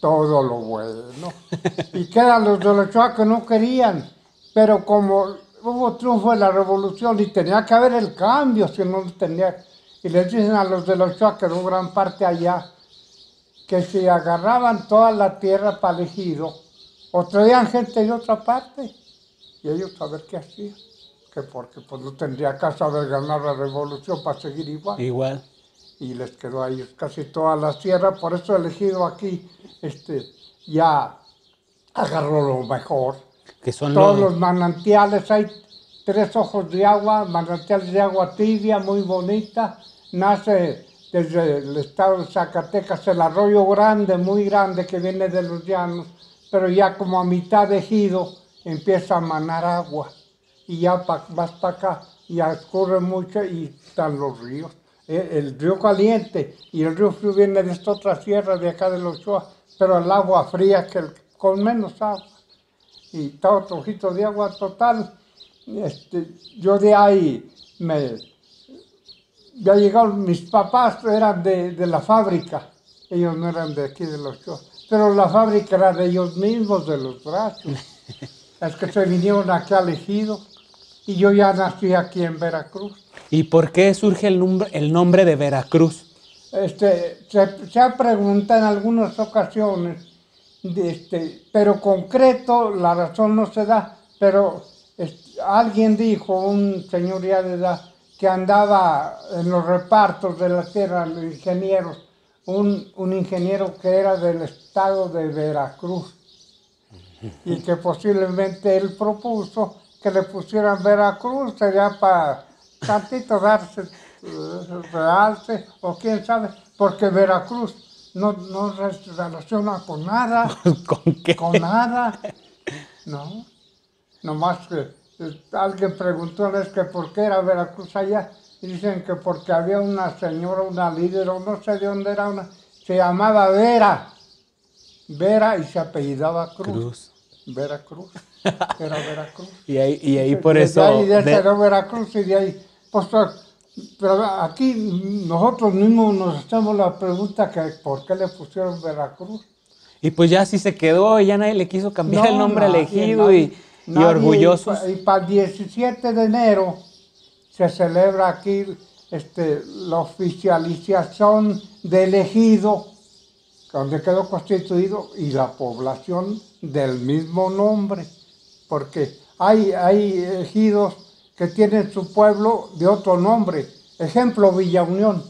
todo lo bueno. Y quedan los de los que no querían, pero como hubo triunfo de la revolución y tenía que haber el cambio, si no tenía. Y les dicen a los de los que en gran parte allá, que si agarraban toda la tierra para el ejido, o traían gente de otra parte, y ellos a ver qué hacían. Que porque pues no tendría caso haber ganado la revolución para seguir igual. Igual y les quedó ahí casi toda la sierra, por eso elegido aquí, este, ya agarró lo mejor. Que son Todos los... manantiales, hay tres ojos de agua, manantiales de agua tibia, muy bonita, nace desde el estado de Zacatecas el arroyo grande, muy grande, que viene de los llanos, pero ya como a mitad de ejido empieza a manar agua, y ya vas para acá, y escurre mucho y están los ríos. Eh, el río caliente y el río frío viene de esta otra sierra de acá de los Ochoa, pero el agua fría que con menos agua. Y está otro ojito de agua total. Este, yo de ahí me... Ya llegaron, mis papás eran de, de la fábrica, ellos no eran de aquí de los Ochoa, pero la fábrica era de ellos mismos, de los brazos. es que se vinieron aquí al ejido y yo ya nací aquí en Veracruz. ¿Y por qué surge el nombre, el nombre de Veracruz? Este, se, ha preguntado en algunas ocasiones, este, pero concreto la razón no se da, pero alguien dijo, un señor ya de edad, que andaba en los repartos de la tierra, los ingenieros, un, un ingeniero que era del estado de Veracruz y que posiblemente él propuso que le pusieran Veracruz, sería para tantito darse, realce, o quién sabe, porque Veracruz no, no se relaciona con nada, ¿Con qué? con nada, no. Nomás que eh, alguien preguntó es que por qué era Veracruz allá, y dicen que porque había una señora, una líder, o no sé de dónde era una, se llamaba Vera, Vera y se apellidaba Cruz. Cruz. Veracruz, era Veracruz. Y ahí, y ahí por eso... ahí, de ese de- era Veracruz y de ahí. Pues, pero aquí nosotros mismos nos hacemos la pregunta que por qué le pusieron Veracruz. y pues ya así se quedó y ya nadie le quiso cambiar el No, nombre nadie, ejido nadie, y, y orgullosos. Y para el 17 de enero se celebra aquí este, la oficialización del ejido, donde quedó constituido, y la población del mismo nombre, porque hay, hay ejidos que tienen su pueblo de otro nombre. Ejemplo, Villa Unión.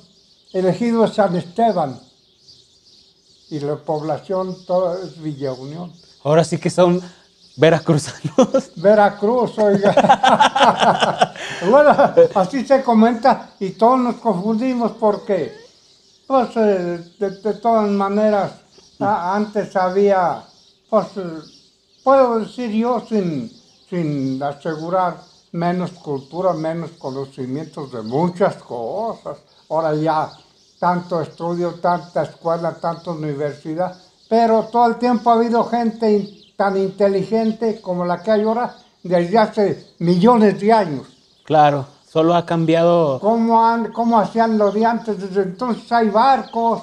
El ejido es San Esteban y la población toda es Villa Unión. Ahora sí que son veracruzanos. Veracruz, oiga. bueno, así se comenta y todos nos confundimos porque, pues, eh, de, de todas maneras, antes había, pues, eh, puedo decir yo sin, sin asegurar menos cultura, menos conocimientos de muchas cosas. Ahora ya tanto estudio, tanta escuela, tanta universidad, pero todo el tiempo ha habido gente tan inteligente como la que hay ahora desde hace millones de años. Claro, solo ha cambiado. ¿Cómo, han, cómo hacían lo de antes? Desde entonces hay barcos,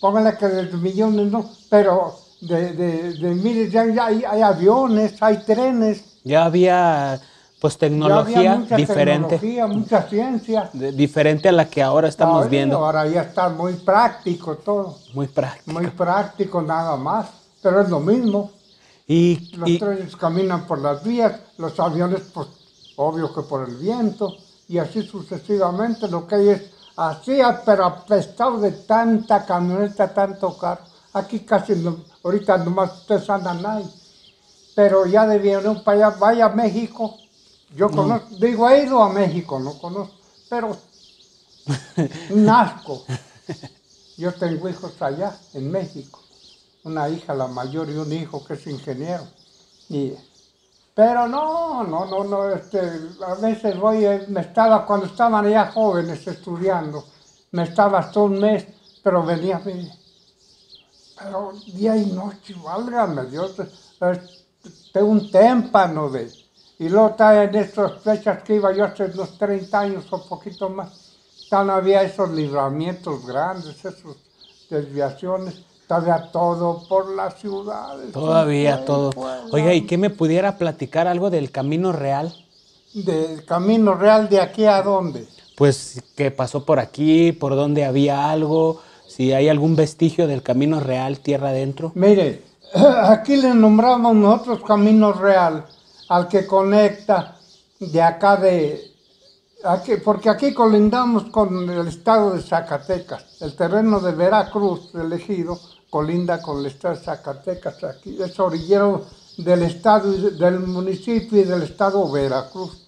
póngale que desde millones no, pero de, de, de miles de años ya hay, hay aviones, hay trenes, Ya había pues tecnología mucha diferente, tecnología, mucha ciencia. de- diferente a la que ahora estamos Ahora- viendo. Ahora ya está muy práctico todo, Muy práctico. muy práctico nada más, pero es lo mismo. Y, Los y- trenes caminan por las vías, los aviones, pues, obvio que por el viento, y así sucesivamente. Lo que hay es así, pero apestado de tanta camioneta, tanto carro. Aquí casi, no, ahorita nomás ustedes andan ahí. Pero ya de Villanueva para allá, vaya a México. Yo conozco, digo, he ido a México, no conozco, pero un asco. Yo tengo hijos allá, en México una hija, la mayor, y un hijo que es ingeniero. Y, pero no, no, no, no, este, a veces voy, eh, me estaba, cuando estaban allá jóvenes estudiando, me estaba hasta un mes, pero venía, a mí, pero día y noche, válgame Dios, tengo un témpano de, y luego está en estas fechas que iba yo hace unos 30 años o poquito más, no había esos libramientos grandes, esas desviaciones, todavía todo por las ciudades. todavía Fue, todo. fue, Oiga, ¿y qué me pudiera platicar algo del Camino Real? ¿Del Camino Real de aquí a dónde? Pues que pasó por aquí, por donde había algo, si hay algún vestigio del Camino Real tierra adentro. Mire, aquí le nombramos nosotros Camino Real al que conecta de acá de... Aquí, porque aquí colindamos con el estado de Zacatecas. El terreno de Veracruz, elegido, colinda con el estado de Zacatecas. Aquí es orillero del estado, de- del municipio y del estado Veracruz.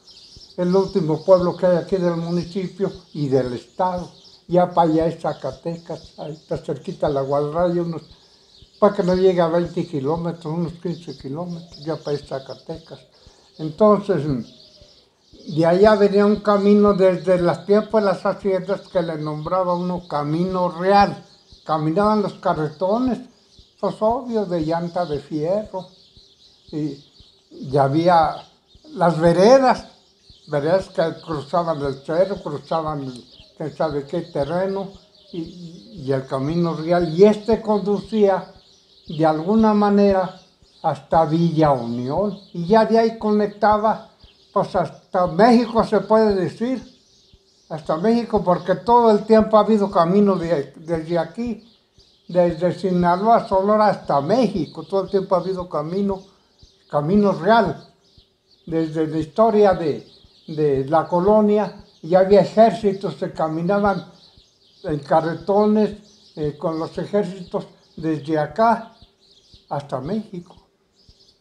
El último pueblo que hay aquí del municipio y del estado. Ya para allá es Zacatecas, ahí está cerquita la Guadraya, unos para que no llegue a 20 kilómetros, unos 15 kilómetros, ya para Zacatecas. Entonces, de allá venía un camino desde los tiempos de las haciendas que le nombraba uno camino real. Caminaban los carretones, pues obvio, de llanta de fierro. Y, había las veredas, veredas que cruzaban el cerro, cruzaban quién sabe qué terreno, y el camino real. Y este conducía de alguna manera hasta Villa Unión. Y ya de ahí conectaba pues hasta México se puede decir, hasta México porque todo el tiempo ha habido camino de- desde aquí, desde Sinaloa, Sonora hasta México, todo el tiempo ha habido camino, camino real, desde la historia de, de la colonia ya había ejércitos que caminaban en carretones eh, con los ejércitos desde acá hasta México,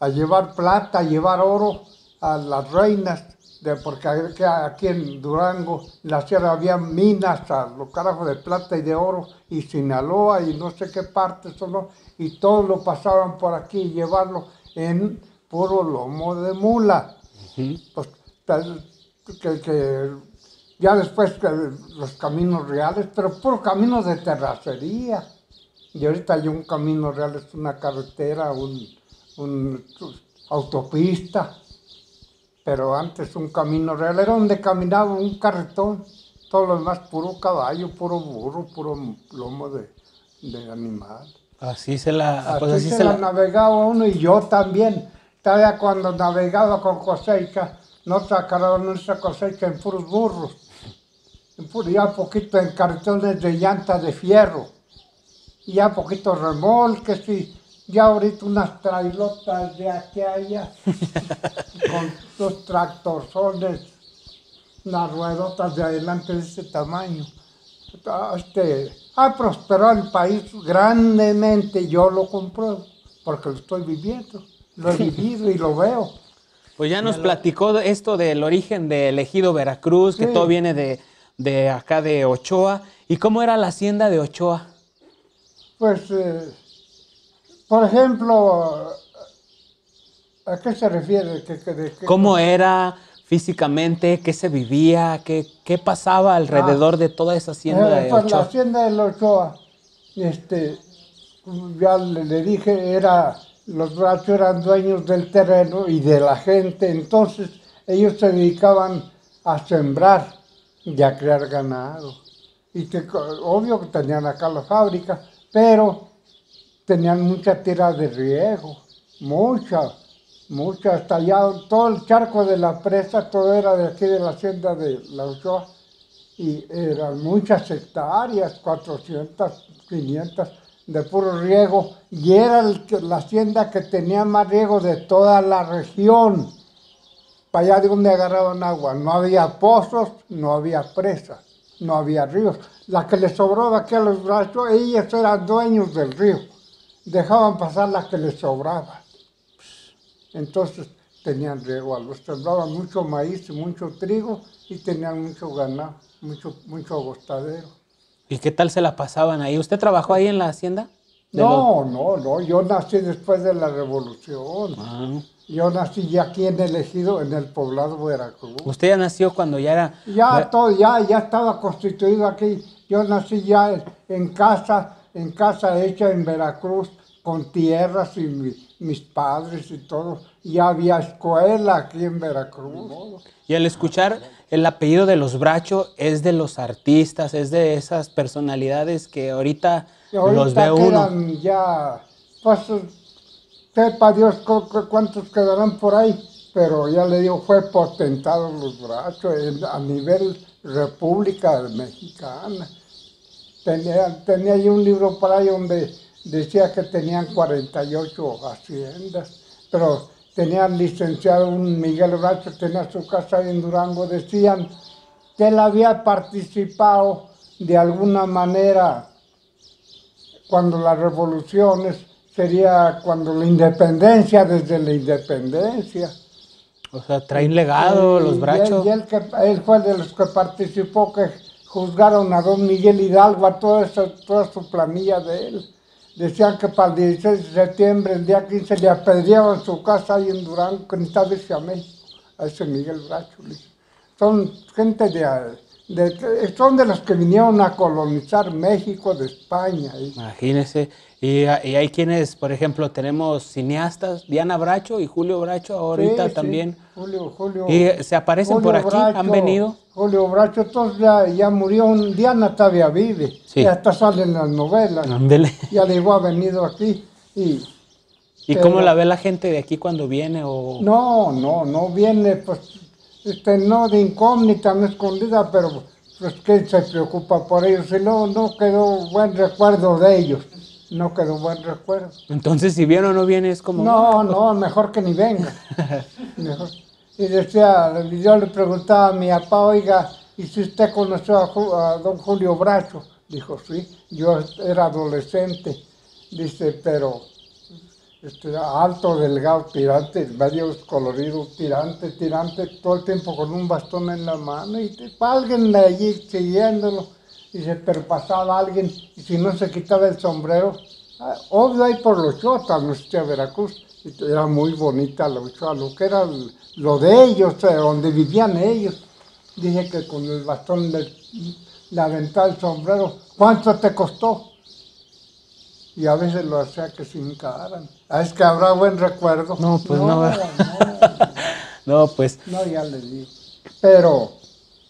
a llevar plata, a llevar oro a las reinas de, porque aquí, en Durango, en la sierra había minas, a los carajos de plata y de oro, y Sinaloa y no sé qué partes, solo, y todos lo pasaban por aquí y llevarlo en puro lomo de mula. Pues, que ya después que los caminos reales, pero puro caminos de terracería. Y ahorita hay un camino real, es una carretera, un, un autopista. Pero antes un camino real era donde caminaba un carretón. Todo lo demás puro caballo, puro burro, puro lomo de, de animal. Así se la... Así, pues así se, se la la- navegaba uno y yo también. Todavía cuando navegaba con cosecha, no sacaron nuestra cosecha en puros burros. En puro- ya poquito en cartones de llanta de fierro. Y ya poquito remolques y ya ahorita unas trailotas de aquí a allá. con los tractorzones, unas ruedotas de adelante de ese tamaño. Ah, Este, ha prosperado el país grandemente, yo lo compruebo, porque lo estoy viviendo, lo he vivido y lo veo. Pues ya nos platicó esto del origen del ejido Veracruz, que Sí. todo viene de, de acá de Ochoa. ¿Y cómo era la hacienda de Ochoa? Pues, eh, por ejemplo, ¿a qué se refiere? ¿Qué- qué- de qué ¿Cómo era físicamente? ¿Qué se vivía? ¿Qué, qué pasaba alrededor de toda esa hacienda Eh, de pues la Ochoa? hacienda de Ochoa, este, ya le, le dije, era, los brachos eran dueños del terreno y de la gente, entonces ellos se dedicaban a sembrar y a crear ganado. Y que, obvio que tenían acá la fábrica, pero tenían mucha tira de riego, mucha, mucha, hasta todo el charco de la presa, todo era de aquí de la hacienda de la Ochoa y eran muchas hectáreas, 400, 500 de puro riego, y era el la hacienda que tenía más riego de toda la región, para allá de donde agarraban agua. No había pozos, no había presas, no había ríos. La que les sobraba aquí a los brazos, ellos eran dueños del río, dejaban pasar la que les sobraba. Entonces tenían riego, a los sembraban mucho maíz y mucho trigo y tenían mucho ganado, mucho, mucho agostadero. ¿Y qué tal se la pasaban ahí? ¿Usted trabajó ahí en la hacienda? De No, no, no, yo nací después de la revolución. Ah. Yo nací ya aquí en el ejido, en el poblado Veracruz. Usted ya nació cuando ya era... Ya todo, ya, ya estaba constituido aquí. Yo nací ya en casa, en casa hecha en Veracruz, con tierras y mi- mis padres y todo. Ya había escuela aquí en Veracruz. Y al escuchar el apellido de los Bracho es de los artistas, es de esas personalidades que ahorita, los ve uno. quedan ya, pues, sepa Dios cu- cu- cuántos quedarán por ahí, pero ya le digo, fue potentado los en- a nivel República Mexicana. Tenía, tenía yo un libro por ahí donde decía que tenían 48 haciendas, pero tenían licenciado un Miguel Bracho, tenía su casa ahí en Durango, decían que él había participado de alguna manera cuando las revoluciones sería cuando la independencia, desde la independencia. O sea, traen legado Y- los y él-. Y él, que, él fue de los que participó, que juzgaron a don Miguel Hidalgo, a toda, esa, toda su planilla de él. Decían que para el 16 de septiembre, el día 15, le apedreaban su casa ahí en Durango, que necesitaba irse a México, a ese Miguel dice. Son gente de, de- son de los que vinieron a colonizar México de España. Imagínese. Y, y hay quienes, por ejemplo, tenemos cineastas, Diana Bracho y Julio Bracho ahorita Sí, sí, también. Julio, Julio. Y se aparecen por aquí, han venido. Julio Bracho, entonces ya, ya murió, un, Diana todavía vive, Sí. ya hasta salen las novelas, Ándele. ya le digo, ha venido aquí y ¿Y Pero- cómo la ve la gente de aquí cuando viene? O... no, no, no viene, pues, este, no de incógnita, no escondida, pero pues que se preocupa por ellos, y no, no quedó buen recuerdo de ellos, no quedó buen recuerdo. Entonces, si viene o no viene, es como... No, no, mejor que ni venga. Mejor. Y decía, yo le preguntaba a mi papá, oiga, ¿y si usted conoció a, Ju- a don Julio Bracho? Dijo, sí, yo era adolescente. Dice, pero este, alto, delgado, tirante, medio colorido, tirante, tirante, todo el tiempo con un bastón en la mano y te, alguien allí siguiéndolo y se perpasaba alguien y si no se quitaba el sombrero, ah, obvio ahí por los chotas, no a Veracruz, era muy bonita la Ochoa, lo que era lo de ellos, donde vivían ellos. Dije que con el bastón le, le aventaba el sombrero, ¿cuánto te costó? y a veces lo hacía que se hincaran. Ah, es que habrá buen recuerdo. No, pues no. No, no, pues. No, ya le di. Pero,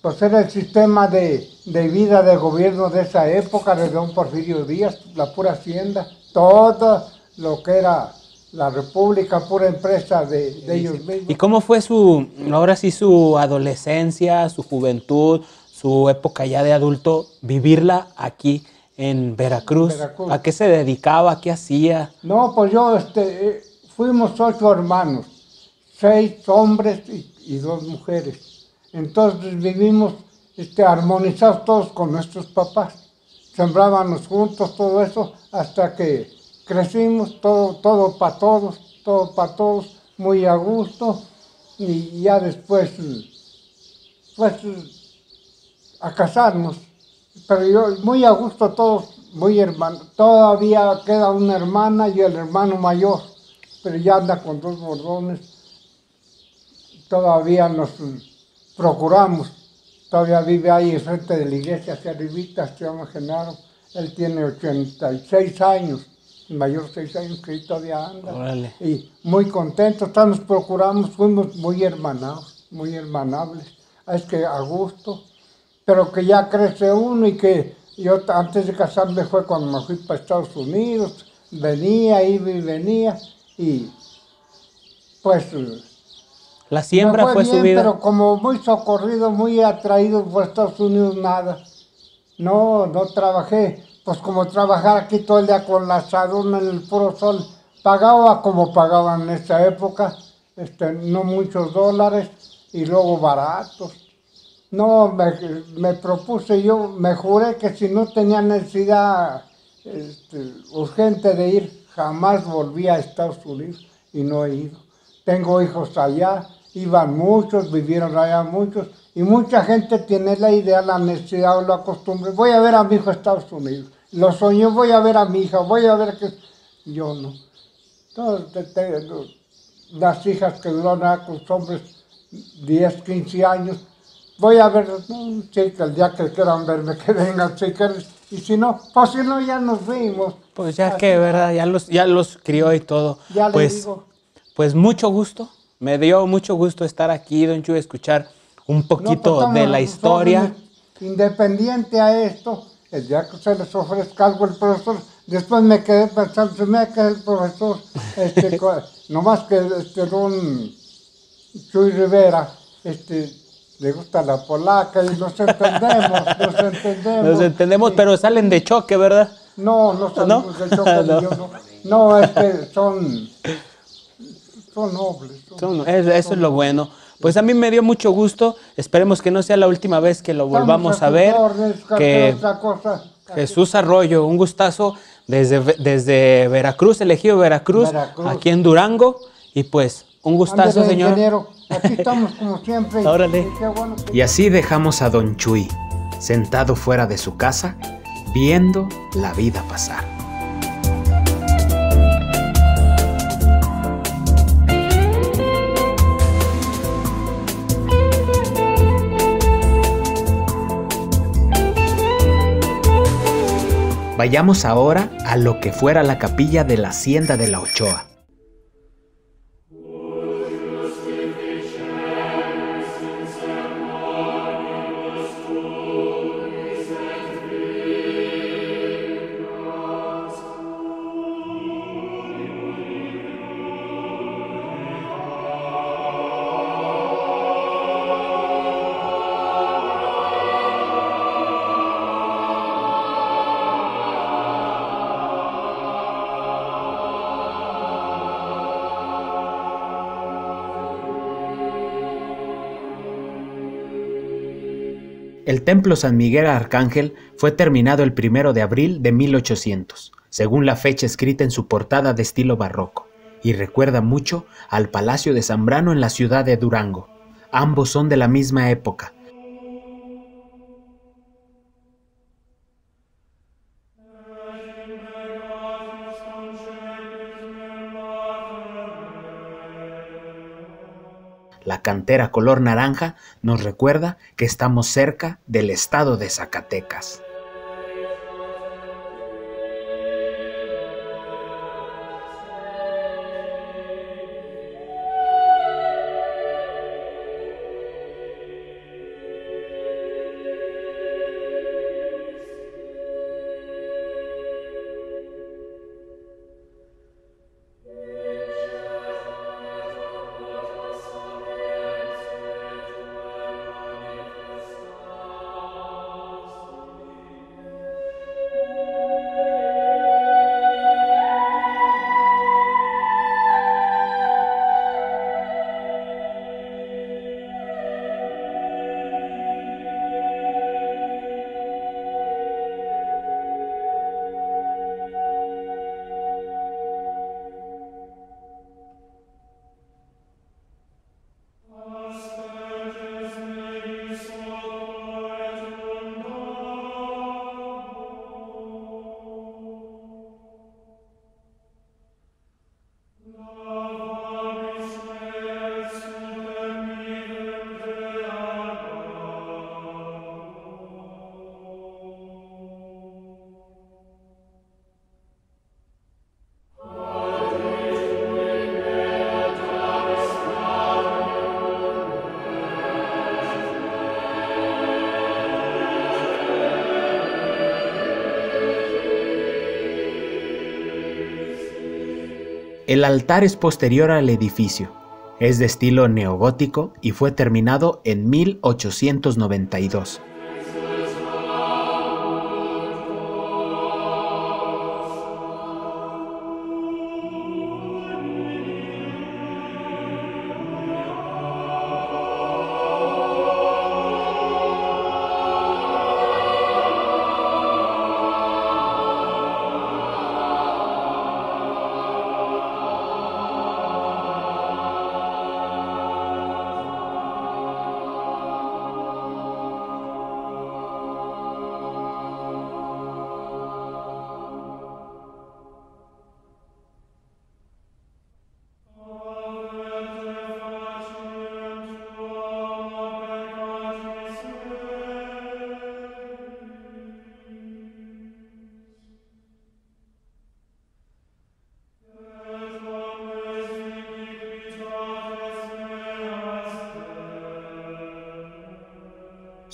pues era el sistema de, de, vida de gobierno de esa época, de don Porfirio Díaz, la pura hacienda, todo lo que era la república, pura empresa de, de ellos mismos. ¿Y cómo fue su, ahora sí, su adolescencia, su juventud, su época ya de adulto, vivirla aquí? en Veracruz. ¿A qué se dedicaba? ¿Qué hacía? No, pues yo, este, eh, fuimos ocho hermanos, seis hombres y, dos mujeres. Entonces vivimos este, armonizados todos con nuestros papás. Sembrábamos juntos todo eso hasta que crecimos, todo, todo para todos, todo para todos, muy a gusto. Y ya después, pues, a casarnos pero yo muy a gusto todos, muy hermano. Todavía queda una hermana y el hermano mayor, pero ya anda con dos bordones. Todavía nos procuramos. Todavía vive ahí frente de la iglesia, hacia arribita, se llama Genaro. Él tiene 86 años, mayor 6 años que todavía anda. Y muy contento, nos procuramos, fuimos muy hermanados, muy hermanables. Es que a gusto pero que ya crece uno y que yo antes de casarme fue cuando me fui para Estados Unidos, venía, iba y venía y pues... La siembra fue, su vida. Pero como muy socorrido, muy atraído por Estados Unidos, nada. No, no trabajé. Pues como trabajar aquí todo el día con la saduna en el puro sol, pagaba como pagaban en esa época, este, no muchos dólares y luego baratos. No, me, propuse yo, me juré que si no tenía necesidad este, urgente de ir, jamás volví a Estados Unidos y no he ido. Tengo hijos allá, iban muchos, vivieron allá muchos, y mucha gente tiene la idea, la necesidad o la costumbre, voy a ver a mi hijo a Estados Unidos, lo soñó, voy a ver a mi hija, voy a ver que... Yo no. las hijas que duran con los hombres 10, 15 años, voy a ver, chicas, el día que quieran verme, que vengan, chicas, y si no, pues si no, ya nos vimos. Pues ya que, ¿verdad? Ya los, ya los crió y todo. Ya pues, digo. Pues mucho gusto, me dio mucho gusto estar aquí, don Chu, escuchar un poquito pues, de la historia. Independiente a esto, el día que se les ofrezca algo el profesor, después me quedé pensando, se me quedado el profesor, este, nomás que este, don Chuy Rivera, este, le gusta la polaca y nos entendemos, nos entendemos. Nos entendemos, pero salen de choque, ¿verdad? No, no salimos de choque. no. Yo no. que son, son nobles. eso es lo bueno. Pues a mí me dio mucho gusto. Esperemos que no sea la última vez que lo volvamos a, ver. que Jesús Arroyo, un gustazo desde, desde Veracruz, elegido Veracruz, aquí en Durango. Y pues, un gustazo, señor. Aquí estamos como siempre. Y así dejamos a Don Chuy, sentado fuera de su casa, viendo la vida pasar. Vayamos ahora a lo que fuera la capilla de la Hacienda de la Ochoa. El templo San Miguel Arcángel fue terminado el 1 de abril de 1800, según la fecha escrita en su portada de estilo barroco, y recuerda mucho al Palacio de Zambrano en la ciudad de Durango. Ambos son de la misma época, La cantera color naranja nos recuerda que estamos cerca del estado de Zacatecas. El altar es posterior al edificio. Es de estilo neogótico y fue terminado en 1892.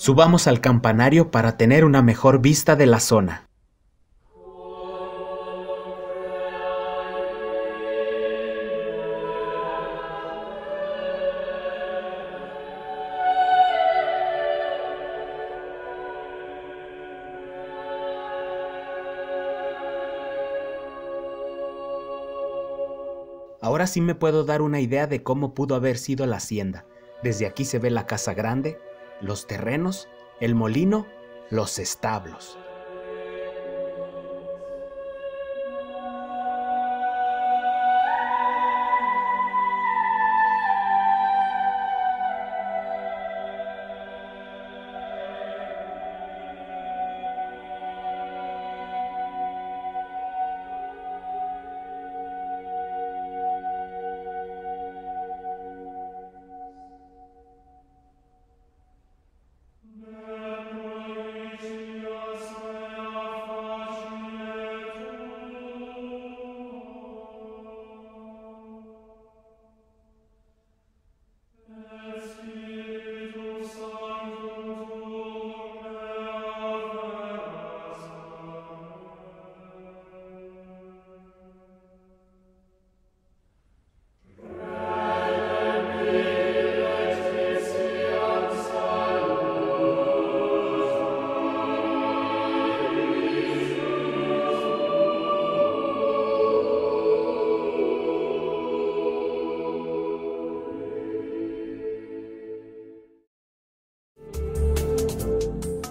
Subamos al campanario para tener una mejor vista de la zona. Ahora sí me puedo dar una idea de cómo pudo haber sido la hacienda. Desde aquí se ve la casa grande, los terrenos, el molino, los establos.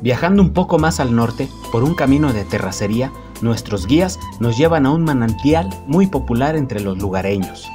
Viajando un poco más al norte, por un camino de terracería, nuestros guías nos llevan a un manantial muy popular entre los lugareños.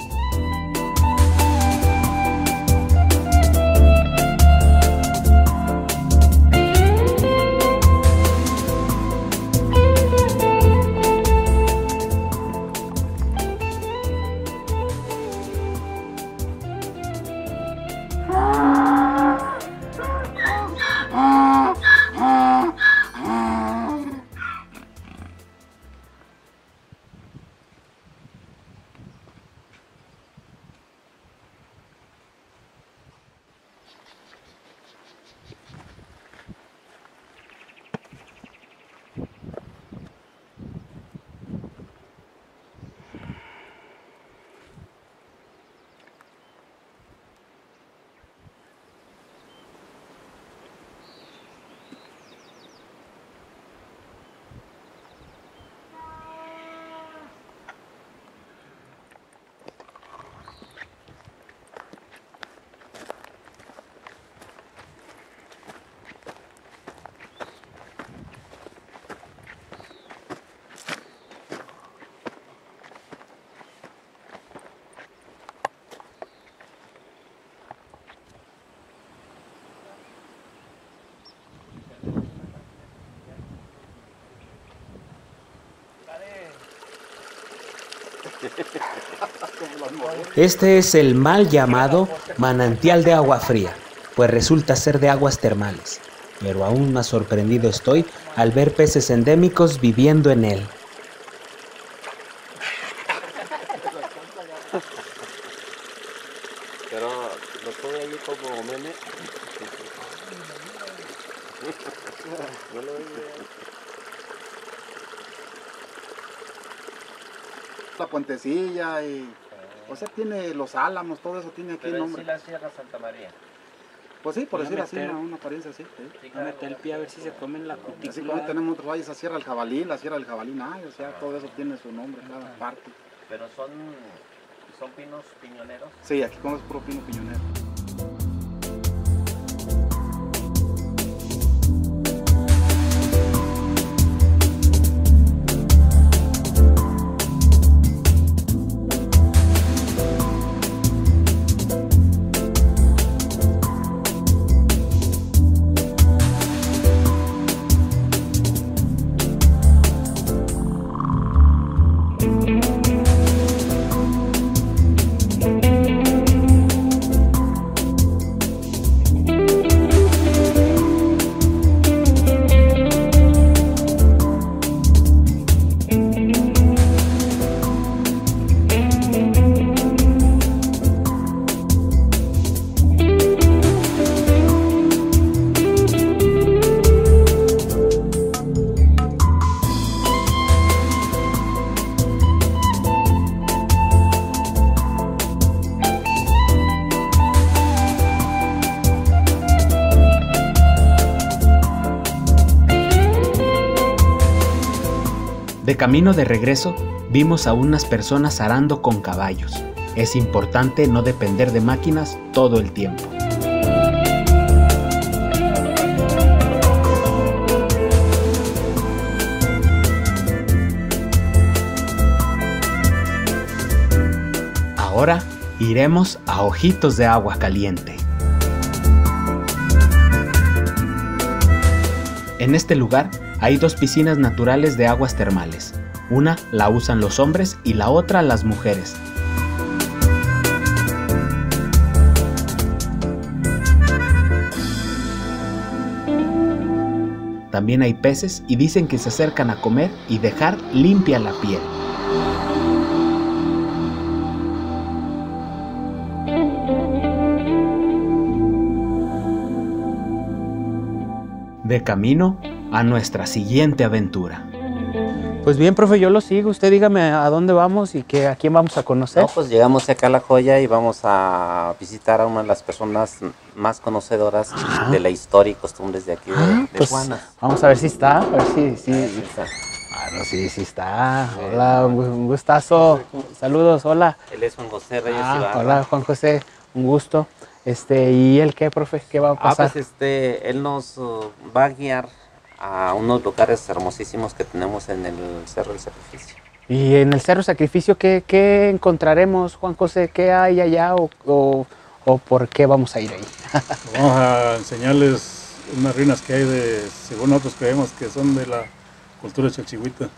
Este es el mal llamado manantial de agua fría, pues resulta ser de aguas termales. Pero aún más sorprendido estoy al ver peces endémicos viviendo en él. Pero lo tuve ahí como meme. No lo La puentecilla y. O sea, tiene los álamos, todo eso tiene aquí Pero nombre. sí la Sierra Santa María. Pues sí, por decir así, una, una apariencia así. sí. Meter el pie a ver si se comen la Así cutícula. como tenemos otros valles, la Sierra del Jabalí, la Sierra del Jabalí, ay, o sea, todo eso tiene su nombre, cada parte. Pero son, son pinos piñoneros. Sí, aquí con es puro pino piñonero. Camino de regreso, vimos a unas personas arando con caballos. Es importante no depender de máquinas todo el tiempo. Ahora iremos a Ojitos de Agua Caliente. En este lugar hay dos piscinas naturales de aguas termales. Una la usan los hombres y la otra las mujeres. También hay peces y dicen que se acercan a comer y dejar limpia la piel. De camino a nuestra siguiente aventura. Pues bien, profe, yo lo sigo. Usted dígame a dónde vamos y que, a quién vamos a conocer. No, pues llegamos acá a La Joya y vamos a visitar a una de las personas más conocedoras de la historia y costumbres de aquí de, Ah, de pues, Juanas. vamos a ver si está, a ver si, si, está. Ah, no, sí, sí está. Hola, un gu- un gustazo. Saludos, hola. Él es Juan José Reyes Ah, Ibarra. hola, Juan José, un gusto. Este, ¿y él qué, profe? ¿Qué va a Ah, pasar? pues este, él nos uh, va a guiar a unos lugares hermosísimos que tenemos en el Cerro del Sacrificio. Y en el Cerro Sacrificio, ¿qué, qué encontraremos, Juan José? ¿Qué hay allá o, o- o por qué vamos a ir ahí? Vamos a enseñarles unas ruinas que hay de, según nosotros creemos que son de la cultura chalchihuita.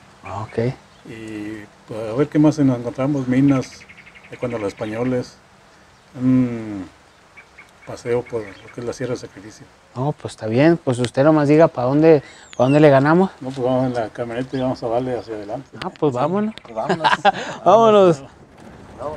ok. Y pues, a ver qué más nos encontramos, minas de cuando los españoles, un paseo por lo que es la Sierra del Sacrificio. No, pues está bien. Pues usted nomás diga para dónde, para dónde le ganamos. No, pues vamos en la camioneta y vamos a darle hacia adelante. Ah, pues vámonos. vámonos. Vámonos. No,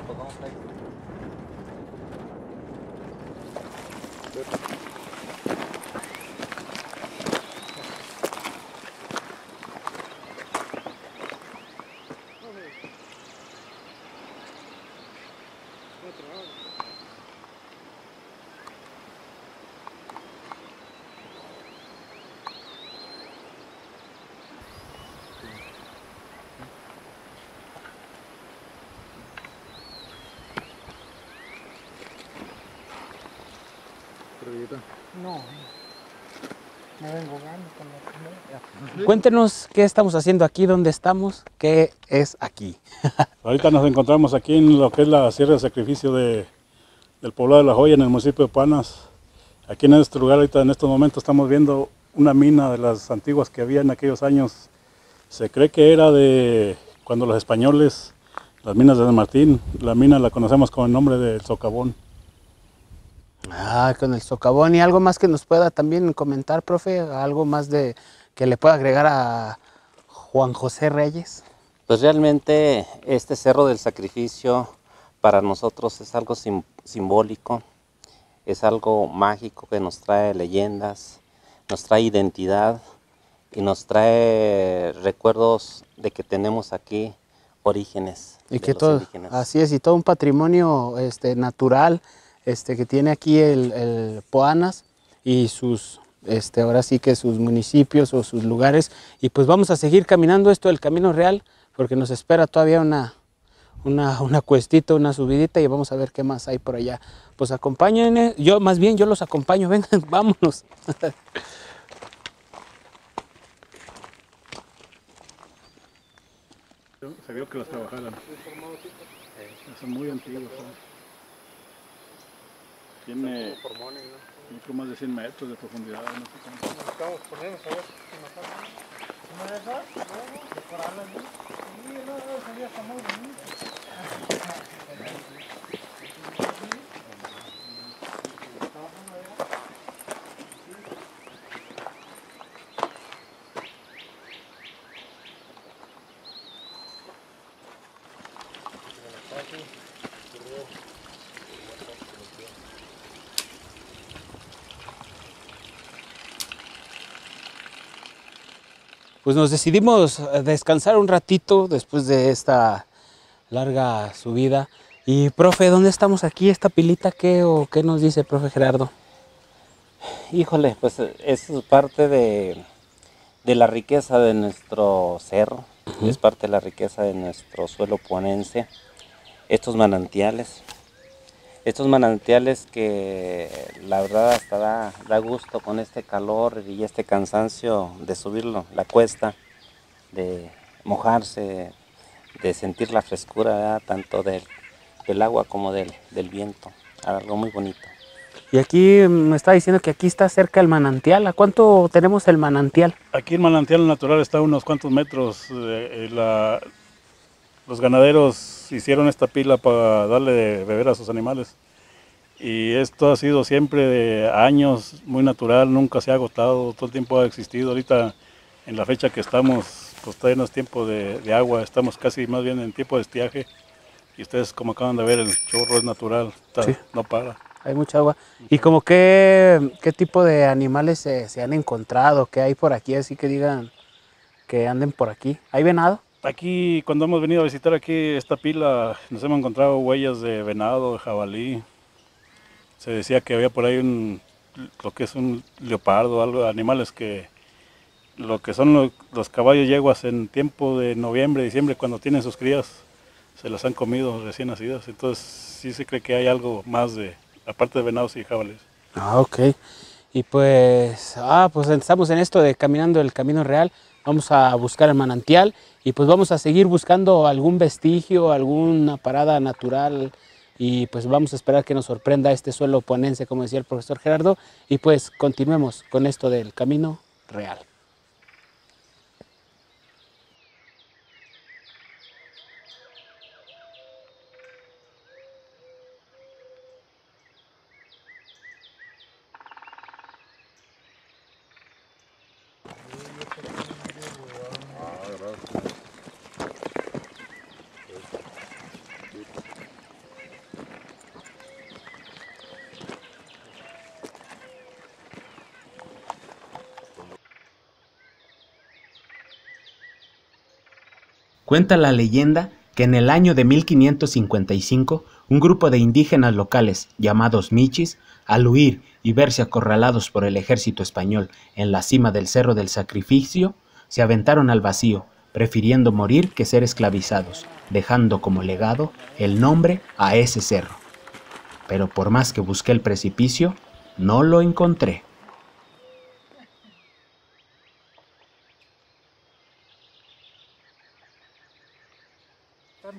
ahí. No, me vengo ganando con la. Cuéntenos qué estamos haciendo aquí, dónde estamos, qué es aquí. Ahorita nos encontramos aquí en lo que es la Sierra del Sacrificio de, del poblado de La Joya, en el municipio de Panas. Aquí en este lugar, ahorita en estos momentos, estamos viendo una mina de las antiguas que había en aquellos años. Se cree que era de cuando los españoles, las minas de San Martín, la mina la conocemos con el nombre del Socavón. Ah, con el socavón y algo más que nos pueda también comentar, profe, algo más de que le pueda agregar a Juan José Reyes. Pues realmente este Cerro del Sacrificio para nosotros es algo sim- simbólico, es algo mágico que nos trae leyendas, nos trae identidad y nos trae recuerdos de que tenemos aquí orígenes. Y que todo, indígenas. así es, y todo un patrimonio este, natural este, que tiene aquí el, el Poanas y sus, este, ahora sí que sus municipios o sus lugares. Y pues vamos a seguir caminando esto del Camino Real, porque nos espera todavía una, una, una cuestita, una subidita y vamos a ver qué más hay por allá. Pues acompáñenme, yo más bien yo los acompaño, vengan, vámonos. Se vio que las trabajaran. Son muy antiguos. ¿No? Tiene más de 100 metros de profundidad. no sé cómo. Pues nos decidimos a descansar un ratito después de esta larga subida. Y profe, ¿dónde estamos aquí? ¿Esta pilita qué o qué nos dice profe Gerardo? Híjole, pues eh, es parte de, de la riqueza de nuestro cerro, es parte de la riqueza de nuestro suelo ponense. Estos manantiales, estos manantiales que la verdad hasta da, da gusto con este calor y este cansancio de subirlo, la cuesta, de mojarse, de sentir la frescura ¿verdad? tanto del, del agua como del, del viento, algo muy bonito. Y aquí me está diciendo que aquí está cerca el manantial. ¿A cuánto tenemos el manantial? Aquí el manantial natural está a unos cuantos metros. eh, eh, la- los ganaderos hicieron esta pila para darle de beber a sus animales. Y esto ha sido siempre de años, muy natural, nunca se ha agotado, todo el tiempo ha existido. Ahorita, en la fecha que estamos, pues todavía no es tiempo de, de agua, estamos casi más bien en tiempo de estiaje. Y ustedes, como acaban de ver, el chorro es natural, está- Sí. no para. Hay mucha agua. ¿Y como qué, qué tipo de animales se, se han encontrado? ¿Qué hay por aquí? Así que digan que anden por aquí. ¿Hay venado? Aquí, cuando hemos venido a visitar aquí esta pila, nos hemos encontrado huellas de venado, jabalí. Se decía que había por ahí un, lo que es un leopardo, algo, animales que, lo que son lo- los caballos yeguas en tiempo de noviembre, diciembre, cuando tienen sus crías, se las han comido recién nacidas. Entonces sí se cree que hay algo más de, aparte de venados y jabalíes. Ah, ok. Y pues, ah, pues estamos en esto de caminando el camino real. Vamos a buscar el manantial y pues vamos a seguir buscando algún vestigio, alguna parada natural y pues vamos a esperar que nos sorprenda este suelo ponense, como decía el profesor Gerardo, y pues continuemos con esto del camino real. Cuenta la leyenda que en el año de 1555 un grupo de indígenas locales llamados michis, al huir y verse acorralados por el ejército español en la cima del Cerro del Sacrificio, se aventaron al vacío, prefiriendo morir que ser esclavizados, dejando como legado el nombre a ese cerro. Pero por más que busqué el precipicio, no lo encontré.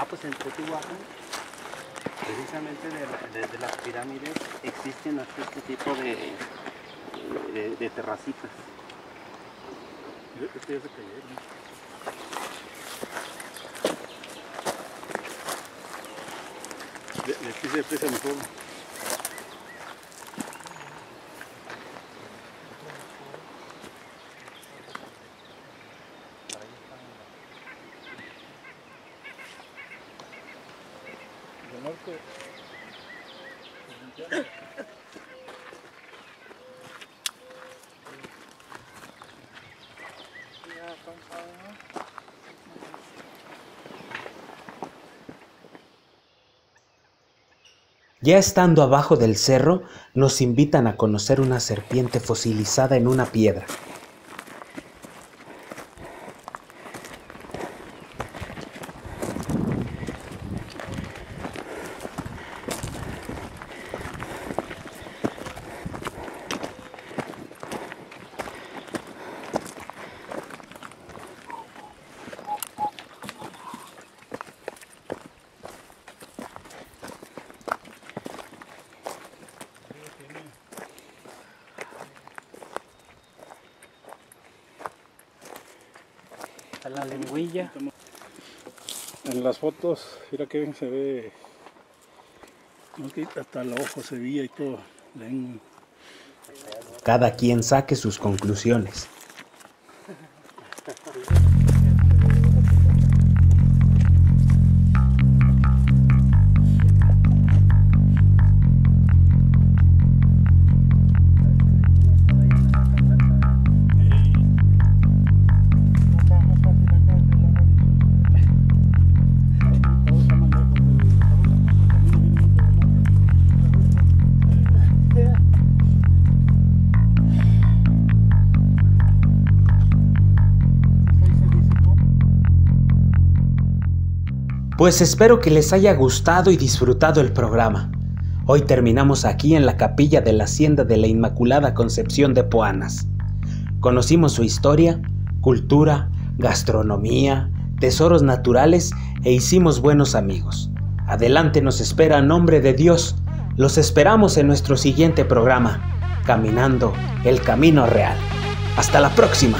Ah, pues en Teotihuacán, precisamente de, la- de- de las pirámides, existen hasta este tipo de, de, de terracitas. Este ya se cayeron. De, de aquí se aprecia mejor. De norte. Ya estando abajo del cerro, nos invitan a conocer una serpiente fosilizada en una piedra. Está la lengüilla. Mira que bien se ve. Hasta el ojo se veía y todo. Cada quien saque sus conclusiones. Pues espero que les haya gustado y disfrutado el programa. Hoy terminamos aquí en la capilla de la Hacienda de la Inmaculada Concepción de Poanas. Conocimos su historia, cultura, gastronomía, tesoros naturales e hicimos buenos amigos. Adelante nos espera nombre de Dios. Los esperamos en nuestro siguiente programa, Caminando el Camino Real. Hasta la próxima.